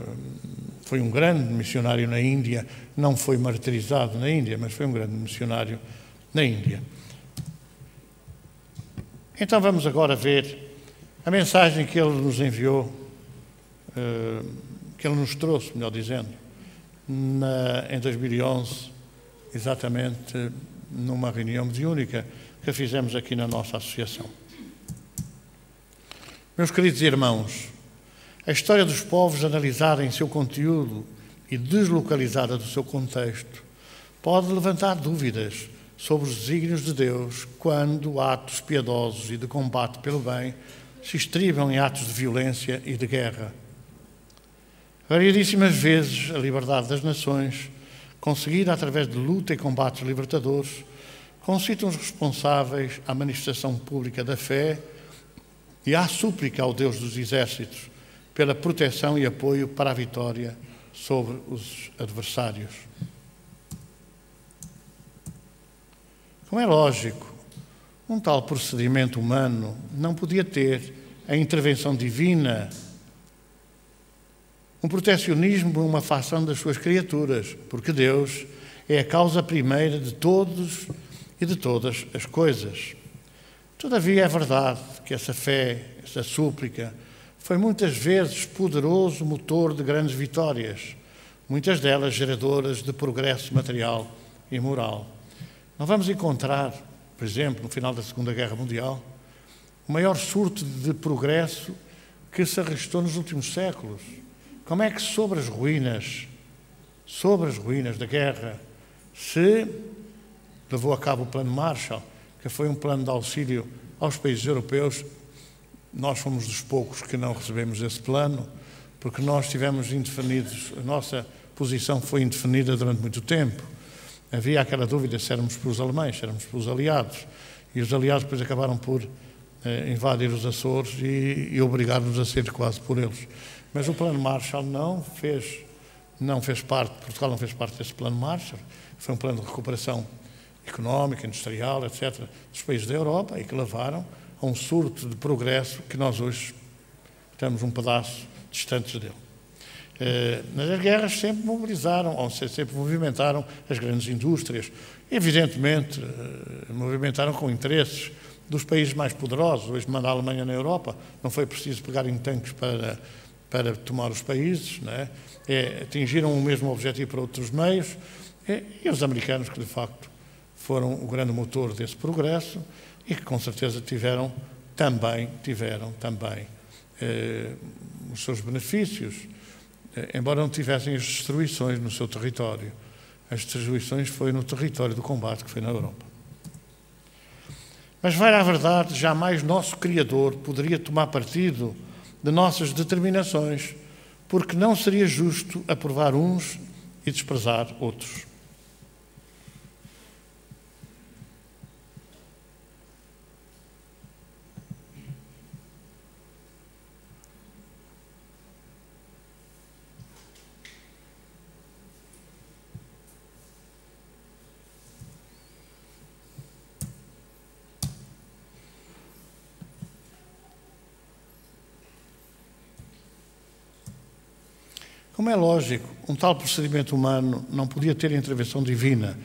foi um grande missionário na Índia, não foi martirizado na Índia, mas foi um grande missionário na Índia. Então vamos agora ver a mensagem que ele nos enviou, eh, que ele nos trouxe, melhor dizendo, na, em 2011, exatamente numa reunião mediúnica que fizemos aqui na nossa associação. Meus queridos irmãos, a história dos povos analisada em seu conteúdo e deslocalizada do seu contexto pode levantar dúvidas sobre os desígnios de Deus quando atos piedosos e de combate pelo bem se estribam em atos de violência e de guerra. Variedíssimas vezes a liberdade das nações, conseguida através de luta e combates libertadores, concitam os responsáveis à manifestação pública da fé e à súplica ao Deus dos exércitos pela proteção e apoio para a vitória sobre os adversários. Como é lógico, um tal procedimento humano não podia ter a intervenção divina, um protecionismo, uma facção das suas criaturas, porque Deus é a causa primeira de todos e de todas as coisas. Todavia, é verdade que essa fé, essa súplica, foi muitas vezes poderoso motor de grandes vitórias, muitas delas geradoras de progresso material e moral. Não vamos encontrar, por exemplo, no final da Segunda Guerra Mundial, o maior surto de progresso que se arrestou nos últimos séculos. Como é que sobre as ruínas, sobre as ruínas da guerra, se levou a cabo o Plano Marshall, que foi um plano de auxílio aos países europeus. Nós fomos dos poucos que não recebemos esse plano, porque nós tivemos indefinidos, a nossa posição foi indefinida durante muito tempo. Havia aquela dúvida se éramos para os alemães, se éramos para os aliados. E os aliados depois acabaram por eh, invadir os Açores e, e obrigar-nos a ser quase por eles. Mas o plano Marshall não fez, não fez parte, Portugal não fez parte desse plano Marshall. Foi um plano de recuperação económica, industrial, etc., dos países da Europa e que levaram a um surto de progresso que nós hoje estamos um pedaço distantes dele. Eh, mas as guerras sempre mobilizaram, ou sempre movimentaram as grandes indústrias. Evidentemente, eh, movimentaram com interesses dos países mais poderosos. Hoje manda a Alemanha na Europa, não foi preciso pegar em tanques para, para tomar os países, é? É, atingiram o mesmo objetivo para outros meios, é, e os americanos, que de facto foram o grande motor desse progresso e que com certeza tiveram também, tiveram também eh, os seus benefícios, embora não tivessem as destruições no seu território. As destruições foi no território do combate, que foi na Europa. Mas, vai à verdade, jamais nosso Criador poderia tomar partido de nossas determinações, porque não seria justo aprovar uns e desprezar outros. Como é lógico, um tal procedimento humano não podia ter intervenção divina.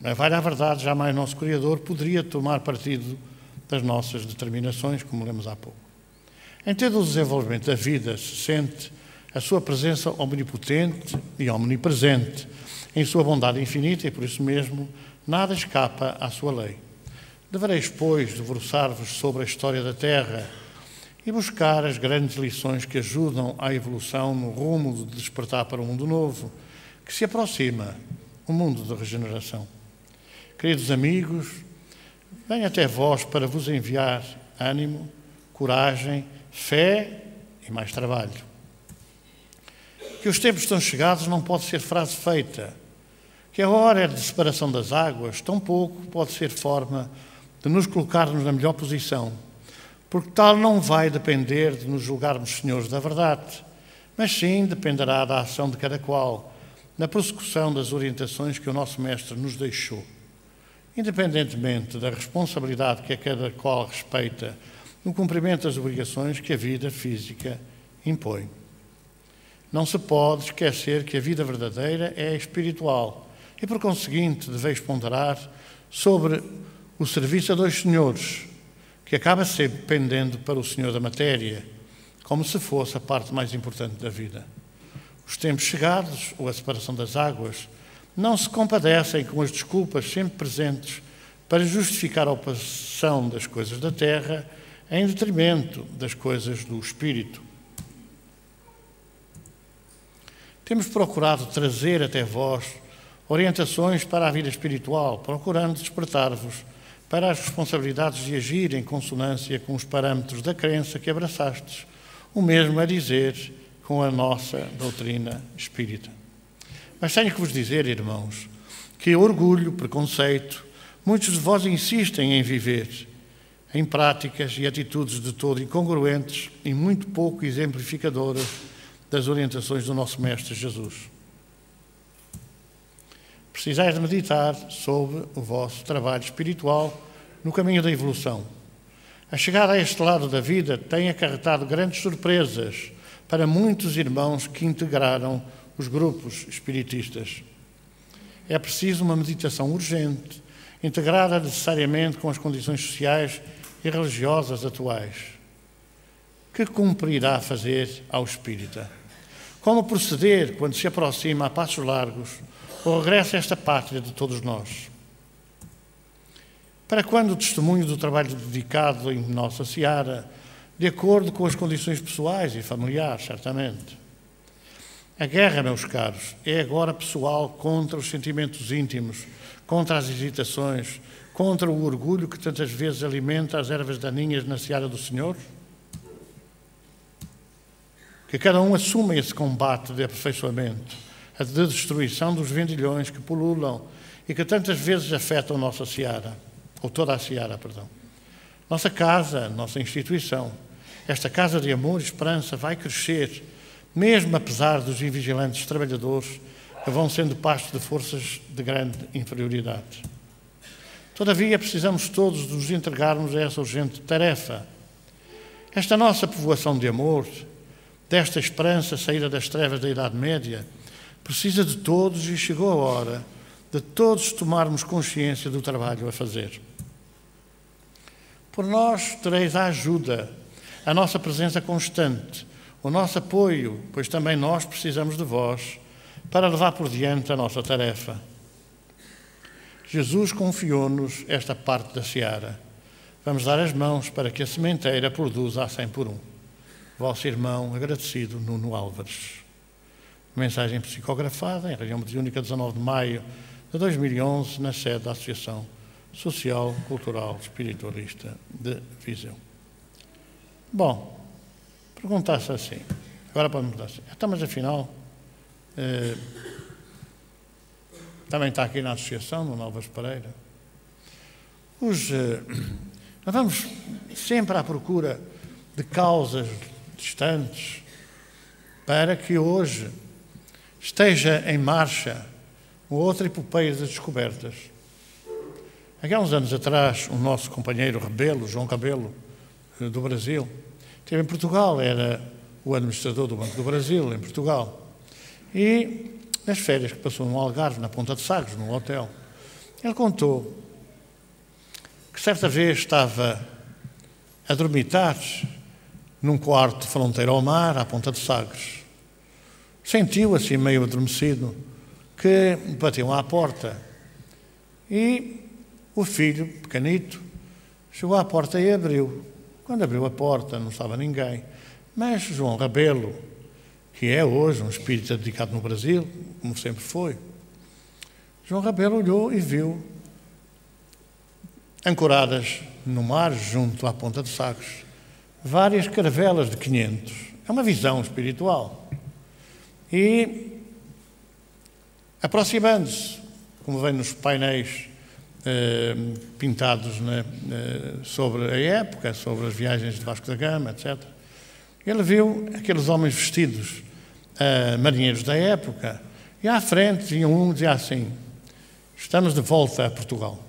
Mas, vai à verdade, jamais nosso Criador poderia tomar partido das nossas determinações, como lemos há pouco. Em todo o desenvolvimento da vida se sente a sua presença omnipotente e omnipresente, em sua bondade infinita e, por isso mesmo, nada escapa à sua lei. Devereis, pois, debruçar-vos sobre a história da Terra e buscar as grandes lições que ajudam à evolução no rumo de despertar para um mundo novo, que se aproxima, um mundo de regeneração. Queridos amigos, venho até vós para vos enviar ânimo, coragem, fé e mais trabalho. Que os tempos estão chegados não pode ser frase feita. Que a hora é de separação das águas, tão pouco pode ser forma de nos colocarmos na melhor posição porque tal não vai depender de nos julgarmos senhores da verdade, mas sim dependerá da ação de cada qual, na prossecução das orientações que o nosso Mestre nos deixou. Independentemente da responsabilidade que a cada qual respeita no cumprimento das obrigações que a vida física impõe. Não se pode esquecer que a vida verdadeira é espiritual e, por conseguinte, deveis ponderar sobre o serviço a dois senhores, que acaba sempre pendendo para o Senhor da matéria, como se fosse a parte mais importante da vida. Os tempos chegados, ou a separação das águas, não se compadecem com as desculpas sempre presentes para justificar a oposição das coisas da terra em detrimento das coisas do espírito. Temos procurado trazer até vós orientações para a vida espiritual, procurando despertar-vos para as responsabilidades de agir em consonância com os parâmetros da crença que abraçastes, o mesmo a dizer com a nossa doutrina espírita. Mas tenho que vos dizer, irmãos, que orgulho, preconceito, muitos de vós insistem em viver em práticas e atitudes de todo incongruentes e muito pouco exemplificadoras das orientações do nosso Mestre Jesus. Precisais de meditar sobre o vosso trabalho espiritual no caminho da evolução. A chegada a este lado da vida tem acarretado grandes surpresas para muitos irmãos que integraram os grupos espiritistas. É preciso uma meditação urgente, integrada necessariamente com as condições sociais e religiosas atuais. Que cumprirá fazer ao espírita? Como proceder quando se aproxima a passos largos o regresso a esta pátria de todos nós. Para quando o testemunho do trabalho dedicado em nossa seara, de acordo com as condições pessoais e familiares, certamente. A guerra, meus caros, é agora pessoal contra os sentimentos íntimos, contra as hesitações, contra o orgulho que tantas vezes alimenta as ervas daninhas na seara do Senhor? Que cada um assuma esse combate de aperfeiçoamento a de destruição dos vendilhões que pululam e que tantas vezes afetam nossa seara, ou toda a seara, perdão. Nossa casa, nossa instituição, esta casa de amor e esperança vai crescer, mesmo apesar dos invigilantes trabalhadores que vão sendo pasto de forças de grande inferioridade. Todavia, precisamos todos nos entregarmos a essa urgente tarefa. Esta nossa povoação de amor, desta esperança saída das trevas da Idade Média, Precisa de todos e chegou a hora de todos tomarmos consciência do trabalho a fazer. Por nós tereis a ajuda, a nossa presença constante, o nosso apoio, pois também nós precisamos de vós para levar por diante a nossa tarefa. Jesus confiou-nos esta parte da seara. Vamos dar as mãos para que a sementeira produza a cem por um. Vosso irmão agradecido, Nuno Álvares. Mensagem psicografada em reunião mediúnica 19 de maio de 2011, na sede da Associação Social, Cultural, Espiritualista de Viseu. Bom, perguntasse assim, agora pode mudar assim, então, mas afinal, eh, também está aqui na Associação, no Novas Pereira, os, eh, nós vamos sempre à procura de causas distantes para que hoje esteja em marcha uma outra epopeia das descobertas. Há uns anos atrás, o nosso companheiro Rebelo, João Cabelo, eh, do Brasil, esteve em Portugal, era o administrador do Banco do Brasil, em Portugal. E nas férias que passou no Algarve, na Ponta de Sagres, num hotel, ele contou que certa vez estava a dormitar num quarto de fronteira ao mar, à Ponta de Sagres. Sentiu, assim, meio adormecido, que batiam à porta. E o filho, pequenito, chegou à porta e abriu. Quando abriu a porta, não estava ninguém. Mas João Rabelo, que é hoje um espírito dedicado no Brasil, como sempre foi, João Rabelo olhou e viu ancoradas no mar, junto à ponta de Sagres, várias caravelas de 500. É uma visão espiritual. E Aproximando-se, como vem nos painéis eh, pintados né, eh, sobre a época, sobre as viagens de Vasco da Gama, etc., ele viu aqueles homens vestidos eh, marinheiros da época e à frente tinha um dizia assim: Estamos de volta a Portugal.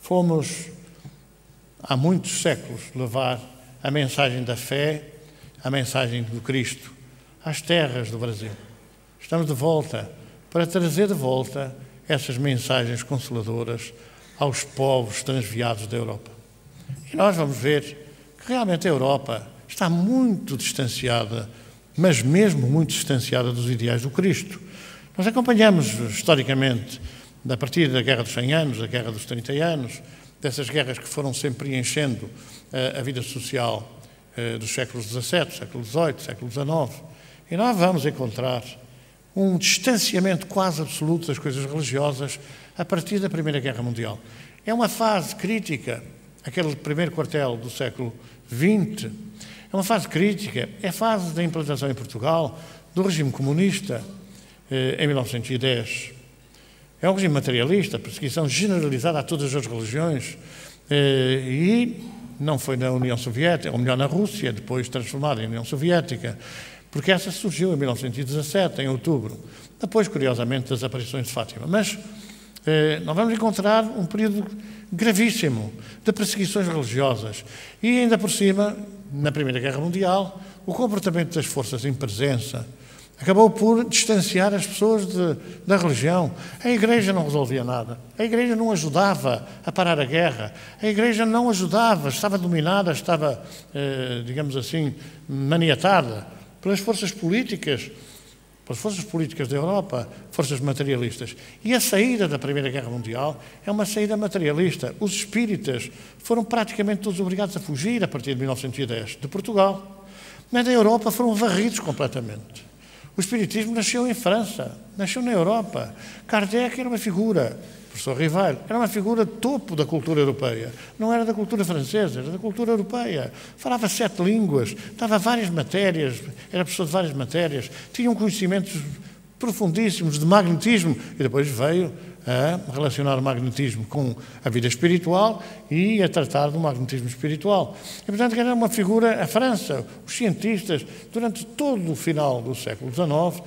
Fomos há muitos séculos levar a mensagem da fé, a mensagem do Cristo às terras do Brasil. Estamos de volta para trazer de volta essas mensagens consoladoras aos povos transviados da Europa. E nós vamos ver que realmente a Europa está muito distanciada, mas mesmo muito distanciada dos ideais do Cristo. Nós acompanhamos historicamente, a partir da Guerra dos 100 Anos, da Guerra dos 30 Anos, dessas guerras que foram sempre preenchendo uh, a vida social uh, dos séculos XVII, século XVIII, século XIX. E nós vamos encontrar um distanciamento quase absoluto das coisas religiosas a partir da Primeira Guerra Mundial. É uma fase crítica, aquele primeiro quartel do século XX, é uma fase crítica, é a fase da implantação em Portugal do regime comunista eh, em 1910. É um regime materialista, perseguição generalizada a todas as religiões eh, e não foi na União Soviética, ou melhor, na Rússia, depois transformada em União Soviética porque essa surgiu em 1917, em outubro, depois, curiosamente, das aparições de Fátima. Mas eh, nós vamos encontrar um período gravíssimo de perseguições religiosas e, ainda por cima, na Primeira Guerra Mundial, o comportamento das forças em presença acabou por distanciar as pessoas de, da religião. A Igreja não resolvia nada. A Igreja não ajudava a parar a guerra. A Igreja não ajudava, estava dominada, estava, eh, digamos assim, maniatada pelas forças políticas, pelas forças políticas da Europa, forças materialistas. E a saída da Primeira Guerra Mundial é uma saída materialista. Os espíritas foram praticamente todos obrigados a fugir a partir de 1910 de Portugal. Mas da Europa foram varridos completamente. O espiritismo nasceu em França, nasceu na Europa. Kardec era uma figura professor Rival, era uma figura topo da cultura europeia. Não era da cultura francesa, era da cultura europeia. Falava sete línguas, dava várias matérias, era professor de várias matérias, tinha um conhecimentos profundíssimos de magnetismo e depois veio a relacionar o magnetismo com a vida espiritual e a tratar do magnetismo espiritual. E, portanto, era uma figura, a França, os cientistas, durante todo o final do século XIX,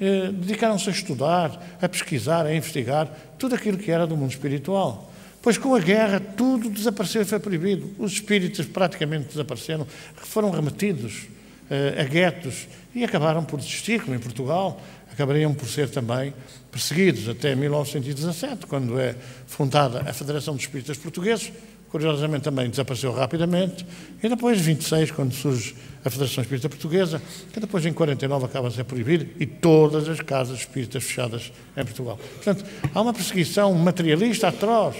eh, dedicaram-se a estudar, a pesquisar, a investigar tudo aquilo que era do mundo espiritual. Pois com a guerra tudo desapareceu e foi proibido. Os espíritos praticamente desapareceram, foram remetidos eh, a guetos e acabaram por desistir, como em Portugal, acabariam por ser também perseguidos até 1917, quando é fundada a Federação dos Espíritas Portugueses, curiosamente também desapareceu rapidamente, e depois, 26, quando surge a Federação Espírita Portuguesa, que depois, em 49, acaba a ser proibido, e todas as casas espíritas fechadas em Portugal. Portanto, há uma perseguição materialista atroz,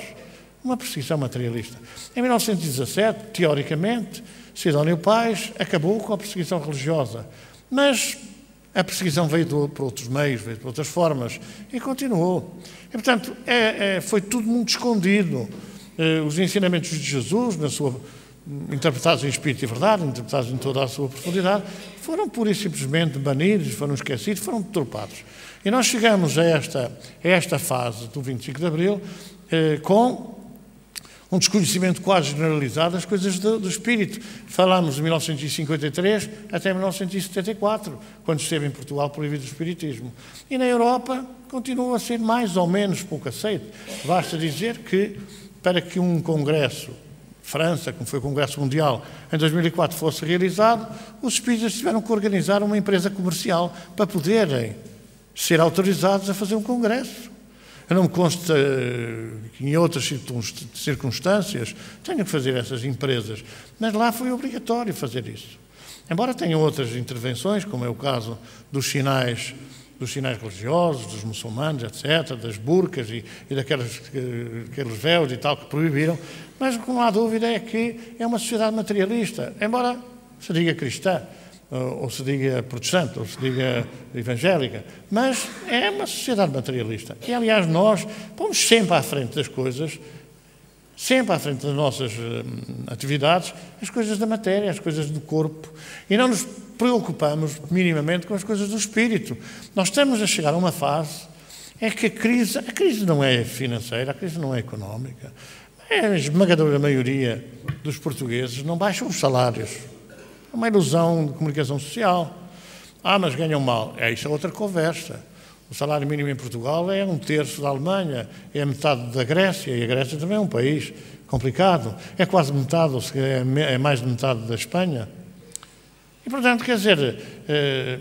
uma perseguição materialista. Em 1917, teoricamente, Sidónio Pais acabou com a perseguição religiosa, mas a perseguição veio por outros meios, veio por outras formas, e continuou. E, portanto, é, é, foi tudo muito escondido. Eh, os ensinamentos de Jesus, na sua, interpretados em espírito e verdade, interpretados em toda a sua profundidade, foram pura e simplesmente banidos, foram esquecidos, foram deturpados. E nós chegamos a esta, a esta fase do 25 de Abril eh, com um desconhecimento quase generalizado das coisas do, do, espírito. Falamos de 1953 até 1974, quando esteve em Portugal proibido o espiritismo. E na Europa continua a ser mais ou menos pouco aceito. Basta dizer que para que um congresso, França, como foi o Congresso Mundial, em 2004 fosse realizado, os espíritas tiveram que organizar uma empresa comercial para poderem ser autorizados a fazer um congresso. Eu não me consta que em outras circunstâncias tenham que fazer essas empresas, mas lá foi obrigatório fazer isso. Embora tenham outras intervenções, como é o caso dos sinais dos sinais religiosos, dos muçulmanos, etc., das burcas e, e daqueles aqueles véus e tal que proibiram, mas o que não há dúvida é que é uma sociedade materialista, embora se diga cristã, ou se diga protestante, ou se diga evangélica, mas é uma sociedade materialista. E, aliás, nós pomos sempre à frente das coisas, sempre à frente das nossas hum, atividades, as coisas da matéria, as coisas do corpo, e não nos preocupamos minimamente com as coisas do espírito. Nós estamos a chegar a uma fase é que a crise, a crise não é financeira, a crise não é económica. É a esmagadora maioria dos portugueses não baixam os salários. É uma ilusão de comunicação social. Ah, mas ganham mal. É isso é outra conversa. O salário mínimo em Portugal é um terço da Alemanha, é metade da Grécia, e a Grécia também é um país complicado. É quase metade, ou se é mais de metade da Espanha. E, portanto, quer dizer, eh,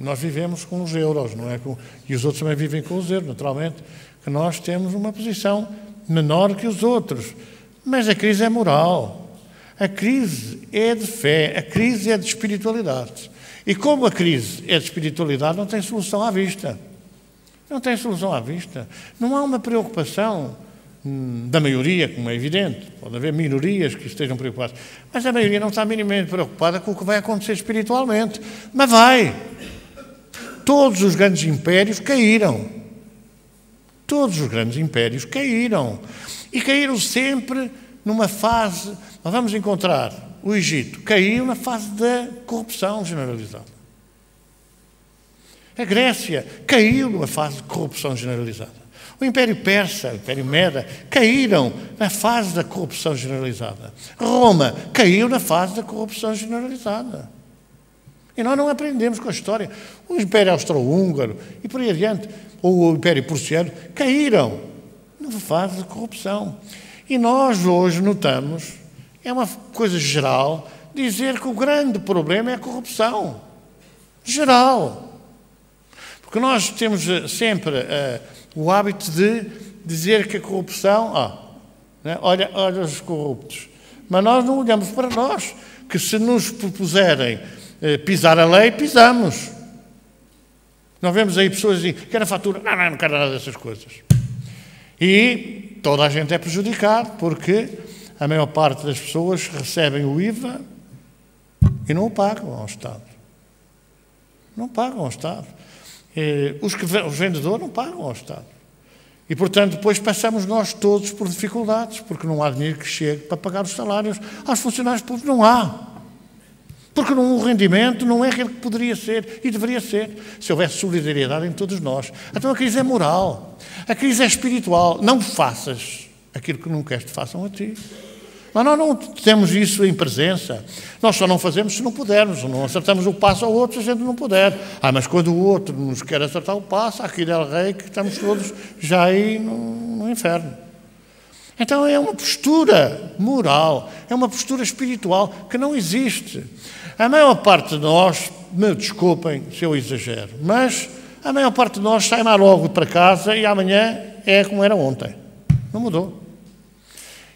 nós vivemos com os euros, não é? E os outros também vivem com os euros, naturalmente, que nós temos uma posição menor que os outros. Mas a crise é moral. A crise é de fé, a crise é de espiritualidade. E como a crise é de espiritualidade, não tem solução à vista. Não tem solução à vista. Não há uma preocupação Hum, da maioria, como é evidente, pode haver minorias que estejam preocupadas, mas a maioria não está minimamente preocupada com o que vai acontecer espiritualmente. Mas vai! Todos os grandes impérios caíram. Todos os grandes impérios caíram. E caíram sempre numa fase. Nós vamos encontrar o Egito caiu na fase da corrupção generalizada. A Grécia caiu numa fase de corrupção generalizada. O Império Persa, o Império Meda, caíram na fase da corrupção generalizada. Roma caiu na fase da corrupção generalizada. E nós não aprendemos com a história. O Império Austro-Húngaro e por aí adiante, ou o Império Prussiano, caíram na fase de corrupção. E nós hoje notamos, é uma coisa geral, dizer que o grande problema é a corrupção. Geral. Porque nós temos eh, sempre. Uh, o hábito de dizer que a corrupção, ah, né, olha, olha os corruptos. Mas nós não olhamos para nós, que se nos propuserem eh, pisar a lei, pisamos. Nós vemos aí pessoas dizem, quer a fatura? Não, não, não quero nada dessas coisas. E toda a gente é prejudicado, porque a maior parte das pessoas recebem o IVA e não o pagam ao Estado. Não pagam ao Estado. Eh, os, que, os vendedores não pagam ao Estado. E, portanto, depois passamos nós todos por dificuldades, porque não há dinheiro que chegue para pagar os salários aos funcionários públicos. Não há. Porque não, o rendimento não é aquele que poderia ser e deveria ser, se houvesse solidariedade em todos nós. Então a crise é moral, a crise é espiritual. Não faças aquilo que não queres que façam a ti. Mas nós não temos isso em presença. Nós só não fazemos se não pudermos. Não acertamos o passo ao outro se a gente não puder. Ah, mas quando o outro nos quer acertar o passo, aqui o rei que estamos todos já aí no, no inferno. Então é uma postura moral, é uma postura espiritual que não existe. A maior parte de nós, me desculpem se eu exagero, mas a maior parte de nós sai mais logo para casa e amanhã é como era ontem. Não mudou.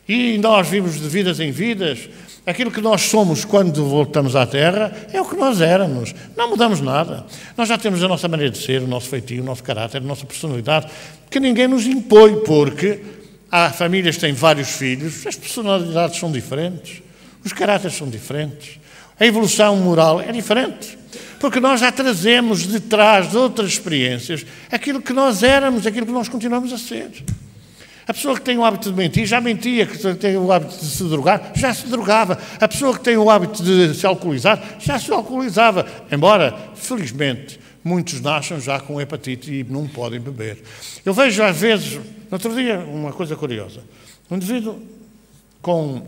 E nós vimos de vidas em vidas. Aquilo que nós somos quando voltamos à Terra é o que nós éramos. Não mudamos nada. Nós já temos a nossa maneira de ser, o nosso feitio, o nosso caráter, a nossa personalidade, que ninguém nos impõe, porque há famílias que têm vários filhos, as personalidades são diferentes, os caráteres são diferentes, a evolução moral é diferente. Porque nós já trazemos de trás de outras experiências aquilo que nós éramos, aquilo que nós continuamos a ser. A pessoa que tem o hábito de mentir já mentia, que tem o hábito de se drogar já se drogava. A pessoa que tem o hábito de se alcoolizar já se alcoolizava. Embora, felizmente, muitos nascem já com hepatite e não podem beber. Eu vejo às vezes, no outro dia, uma coisa curiosa. Um indivíduo com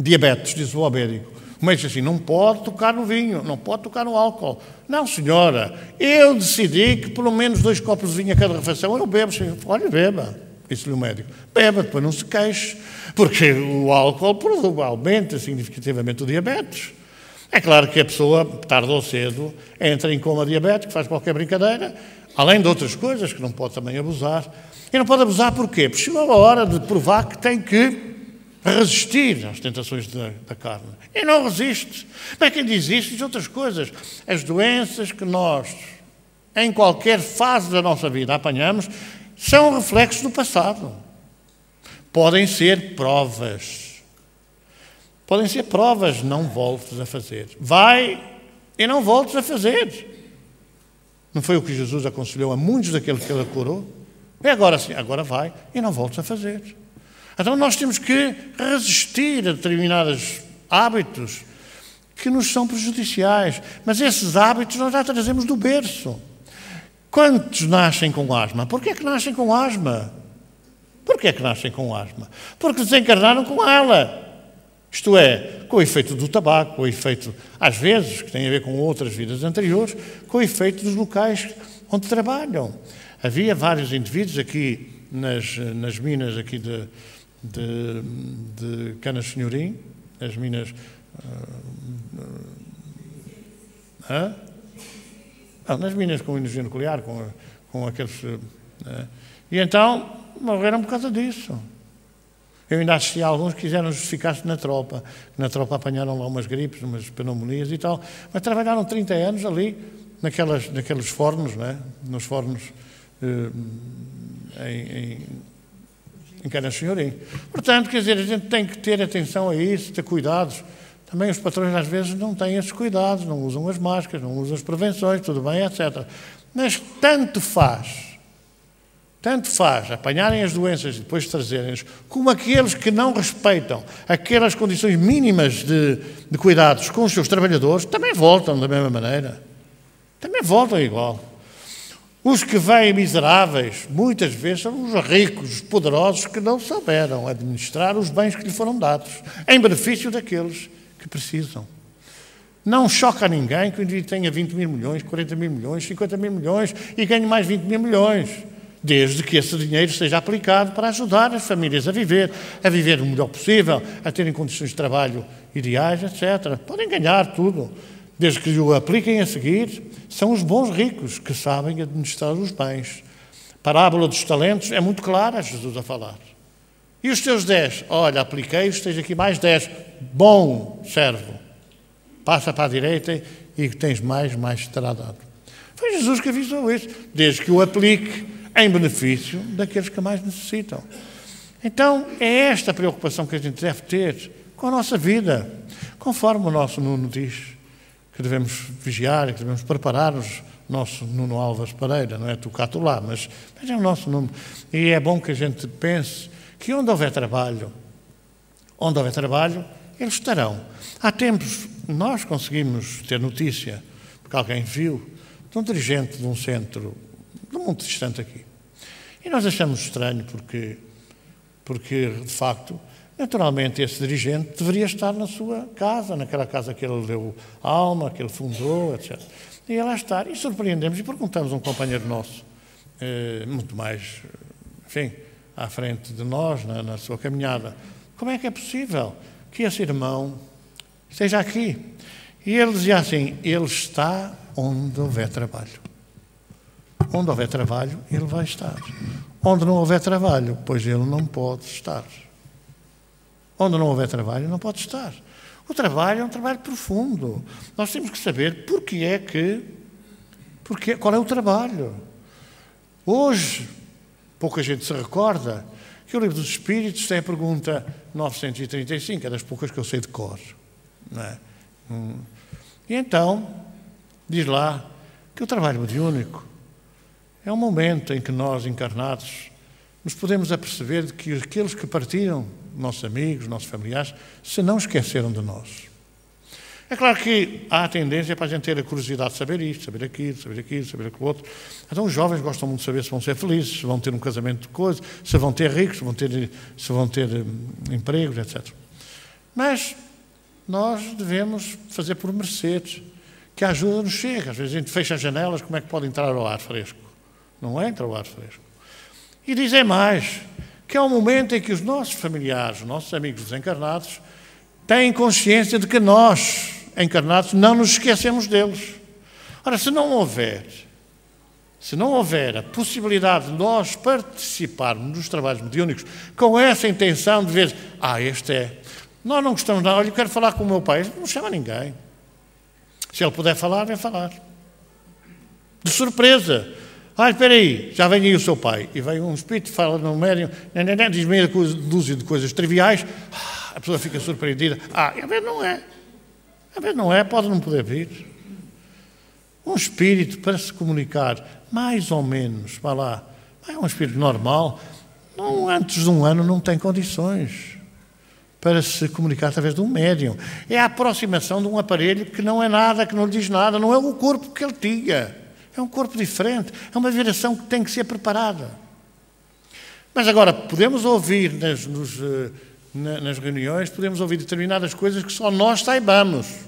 diabetes, diz o médico, o médico diz assim, não pode tocar no vinho, não pode tocar no álcool. Não, senhora, eu decidi que pelo menos dois copos de vinho a cada refeição eu bebo. Olha, beba. Disse-lhe o médico: beba, depois não se queixe, porque o álcool aumenta significativamente o diabetes. É claro que a pessoa, tarde ou cedo, entra em coma diabético, faz qualquer brincadeira, além de outras coisas que não pode também abusar. E não pode abusar porquê? Porque chegou a hora de provar que tem que resistir às tentações da, da carne. E não resiste. Bem, quem diz isto diz outras coisas. As doenças que nós, em qualquer fase da nossa vida, apanhamos, são reflexos do passado. Podem ser provas. Podem ser provas, não voltes a fazer. Vai e não voltes a fazer. Não foi o que Jesus aconselhou a muitos daqueles que ele curou? E agora sim, agora vai e não voltes a fazer. Então nós temos que resistir a determinados hábitos que nos são prejudiciais. Mas esses hábitos nós já trazemos do berço. Quantos nascem com asma? Porquê é que nascem com asma? Porquê é que nascem com asma? Porque desencarnaram com ela. Isto é, com o efeito do tabaco, com o efeito, às vezes, que tem a ver com outras vidas anteriores, com o efeito dos locais onde trabalham. Havia vários indivíduos aqui nas, nas minas aqui de, de, de Canas Senhorim, as minas. Uh, uh, não, nas minas com energia nuclear, com, com aqueles. Uh, e então morreram por causa disso. Eu ainda assisti a alguns que quiseram justificar-se na tropa. Na tropa apanharam lá umas gripes, umas pneumonias e tal. Mas trabalharam 30 anos ali, naquelas, naqueles fornos, né? nos fornos uh, em, em, em Cana Senhorim. Portanto, quer dizer, a gente tem que ter atenção a isso, ter cuidados. Também os patrões às vezes não têm esses cuidados, não usam as máscaras, não usam as prevenções, tudo bem, etc. Mas tanto faz, tanto faz apanharem as doenças e depois trazerem-nas, como aqueles que não respeitam aquelas condições mínimas de, de cuidados com os seus trabalhadores, também voltam da mesma maneira. Também voltam igual. Os que vêm miseráveis, muitas vezes, são os ricos, os poderosos, que não souberam administrar os bens que lhe foram dados, em benefício daqueles que precisam. Não choca ninguém que o indivíduo tenha 20 mil milhões, 40 mil milhões, 50 mil milhões e ganhe mais 20 mil milhões, desde que esse dinheiro seja aplicado para ajudar as famílias a viver, a viver o melhor possível, a terem condições de trabalho ideais, etc. Podem ganhar tudo, desde que o apliquem a seguir. São os bons ricos que sabem administrar os bens. A parábola dos talentos é muito clara, Jesus a falar. E os teus dez? Olha, apliquei-os, tens aqui mais dez. Bom servo. Passa para a direita e tens mais, mais te terá dado. Foi Jesus que avisou isso, desde que o aplique em benefício daqueles que mais necessitam. Então, é esta preocupação que a gente deve ter com a nossa vida, conforme o nosso Nuno diz, que devemos vigiar, que devemos preparar-nos nosso Nuno Alves Pereira, não é tu cá, tu lá, mas, mas é o nosso Nuno. E é bom que a gente pense que onde houver trabalho, onde houver trabalho, eles estarão. Há tempos, nós conseguimos ter notícia, porque alguém viu, de um dirigente de um centro, de muito distante aqui. E nós achamos estranho porque, porque de facto, naturalmente, esse dirigente deveria estar na sua casa, naquela casa que ele deu alma, que ele fundou, etc. E lá estar. E surpreendemos e perguntamos a um companheiro nosso, eh, muito mais, enfim, à frente de nós na, na sua caminhada. Como é que é possível que esse irmão esteja aqui? E ele dizia assim: Ele está onde houver trabalho. Onde houver trabalho, ele vai estar. Onde não houver trabalho, pois ele não pode estar. Onde não houver trabalho, não pode estar. O trabalho é um trabalho profundo. Nós temos que saber porque é que. Porque, qual é o trabalho. Hoje, pouca gente se recorda que o Livro dos Espíritos tem a pergunta 935, é das poucas que eu sei de cor. É? Hum. E então, diz lá que o trabalho mediúnico é um momento em que nós, encarnados, nos podemos aperceber de que aqueles que partiram, nossos amigos, nossos familiares, se não esqueceram de nós. É claro que há a tendência para a gente ter a curiosidade de saber isto, saber aquilo, saber aquilo, saber aquilo outro. Então os jovens gostam muito de saber se vão ser felizes, se vão ter um casamento de coisa, se vão ter ricos, se vão ter, se vão ter um, empregos, etc. Mas nós devemos fazer por mercedes, que a ajuda nos chega. Às vezes a gente fecha as janelas, como é que pode entrar o ar fresco? Não entra o ar fresco. E dizem mais, que é o momento em que os nossos familiares, os nossos amigos desencarnados, têm consciência de que nós, encarnados, não nos esquecemos deles. Ora, se não houver, se não houver a possibilidade de nós participarmos dos trabalhos mediúnicos com essa intenção de ver, ah, este é. Nós não gostamos nada, olha, eu quero falar com o meu pai, não chama ninguém. Se ele puder falar, vem falar. De surpresa. Ah, espera aí, já vem aí o seu pai. E vem um espírito, fala no médium, diz meia dúzia de coisas triviais. Ah, a pessoa fica surpreendida. Ah, a ver não é. A ver não é, pode não poder vir. Um espírito para se comunicar, mais ou menos, vá lá, é um espírito normal, não, antes de um ano não tem condições para se comunicar através de um médium. É a aproximação de um aparelho que não é nada, que não lhe diz nada, não é o corpo que ele tinha. É um corpo diferente, é uma vibração que tem que ser preparada. Mas agora, podemos ouvir nas, nos, eh, nas reuniões, podemos ouvir determinadas coisas que só nós saibamos.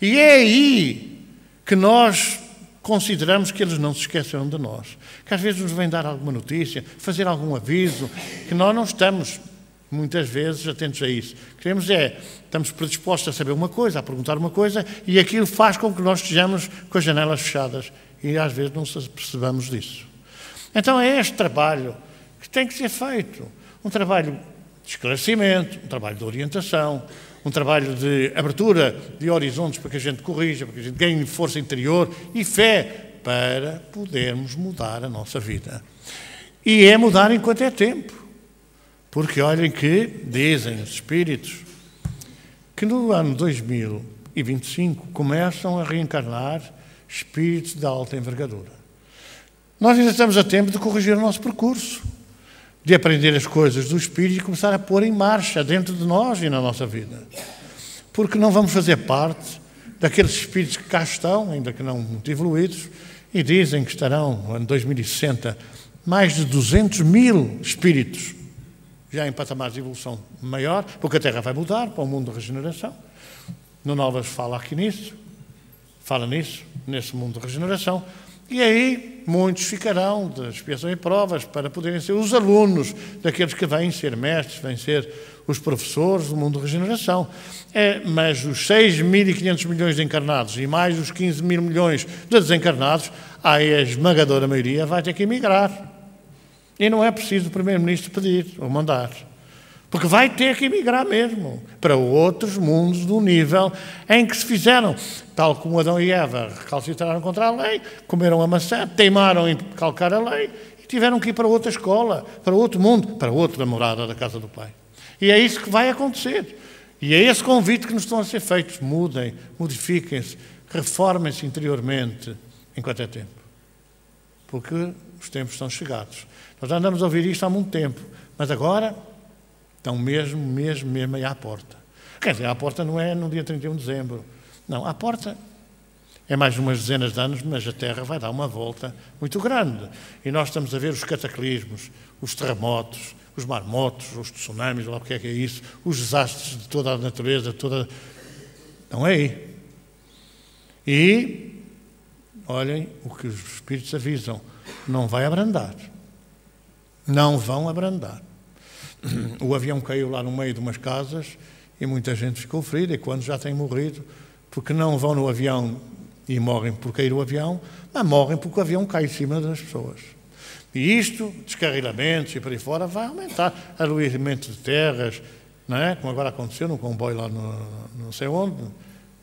E é aí que nós consideramos que eles não se esqueceram de nós. Que às vezes nos vêm dar alguma notícia, fazer algum aviso, que nós não estamos muitas vezes atentos a isso. Queremos é, estamos predispostos a saber uma coisa, a perguntar uma coisa, e aquilo faz com que nós estejamos com as janelas fechadas e às vezes não percebamos disso. Então é este trabalho que tem que ser feito. Um trabalho de esclarecimento, um trabalho de orientação, um trabalho de abertura de horizontes para que a gente corrija, para que a gente ganhe força interior e fé para podermos mudar a nossa vida. E é mudar enquanto é tempo. Porque olhem que dizem os espíritos que no ano 2025 começam a reencarnar espíritos de alta envergadura. Nós ainda estamos a tempo de corrigir o nosso percurso, de aprender as coisas do espírito e começar a pôr em marcha dentro de nós e na nossa vida. Porque não vamos fazer parte daqueles espíritos que cá estão, ainda que não muito evoluídos, e dizem que estarão, ano 2060, mais de 200 mil espíritos já em patamares de evolução maior, porque a Terra vai mudar para um mundo de regeneração. No Novas fala aqui nisso, fala nisso, nesse mundo de regeneração. E aí muitos ficarão de expiação e provas para poderem ser os alunos daqueles que vêm ser mestres, vêm ser os professores do mundo de regeneração. É, mas os 6.500 milhões de encarnados e mais os 15 mil milhões de desencarnados, aí a esmagadora maioria vai ter que emigrar. E não é preciso o Primeiro-Ministro pedir ou mandar. Porque vai ter que emigrar mesmo para outros mundos do nível em que se fizeram, tal como Adão e Eva recalcitraram contra a lei, comeram a maçã, teimaram em calcar a lei e tiveram que ir para outra escola, para outro mundo, para outra morada da casa do Pai. E é isso que vai acontecer. E é esse convite que nos estão a ser feitos. Mudem, modifiquem-se, reformem-se interiormente enquanto é tempo. Porque os tempos estão chegados. Nós andamos a ouvir isto há muito tempo, mas agora Estão mesmo, mesmo, mesmo aí à porta. Quer dizer, à porta não é no dia 31 de dezembro. Não, à porta é mais umas dezenas de anos, mas a Terra vai dar uma volta muito grande. E nós estamos a ver os cataclismos, os terremotos, os marmotos, os tsunamis, lá o que é que é isso, os desastres de toda a natureza, toda. Estão aí. E, olhem o que os espíritos avisam: não vai abrandar. Não vão abrandar. o avião caiu lá no meio de umas casas e muita gente ficou ferida, e quando já tem morrido, porque não vão no avião e morrem por cair o avião, mas morrem porque o avião cai em cima das pessoas. E isto, descarrilamentos e por aí fora, vai aumentar aluíramento de terras, não é? Como agora aconteceu no comboio lá no, não sei onde,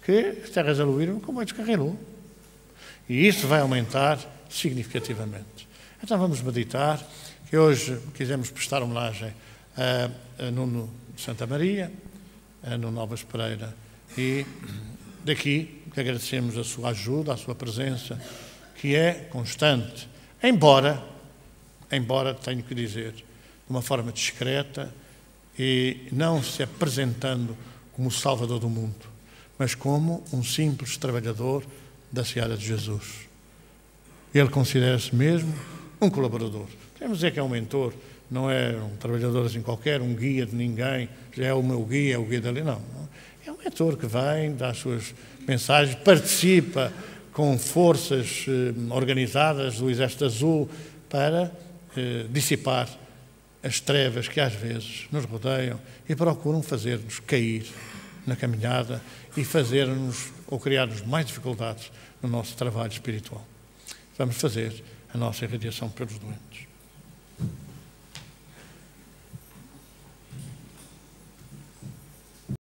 que as terras aluíram, o comboio descarrilou. E isso vai aumentar significativamente. Então vamos meditar, que hoje quisemos prestar homenagem a, Nuno Santa Maria, a Nuno Novas Pereira, e daqui que agradecemos a sua ajuda, a sua presença, que é constante, embora, embora tenho que dizer, de uma forma discreta e não se apresentando como o Salvador do mundo, mas como um simples trabalhador da Seara de Jesus. Ele considera-se mesmo um colaborador. Podemos dizer que é um mentor, não é um trabalhador assim qualquer, um guia de ninguém, já é o meu guia, é o guia dali, não. É um mentor que vem, dá as suas mensagens, participa com forças eh, organizadas do Exército Azul para eh, dissipar as trevas que às vezes nos rodeiam e procuram fazer-nos cair na caminhada e fazer-nos ou criar-nos mais dificuldades no nosso trabalho espiritual. Vamos fazer a nossa irradiação pelos doentes.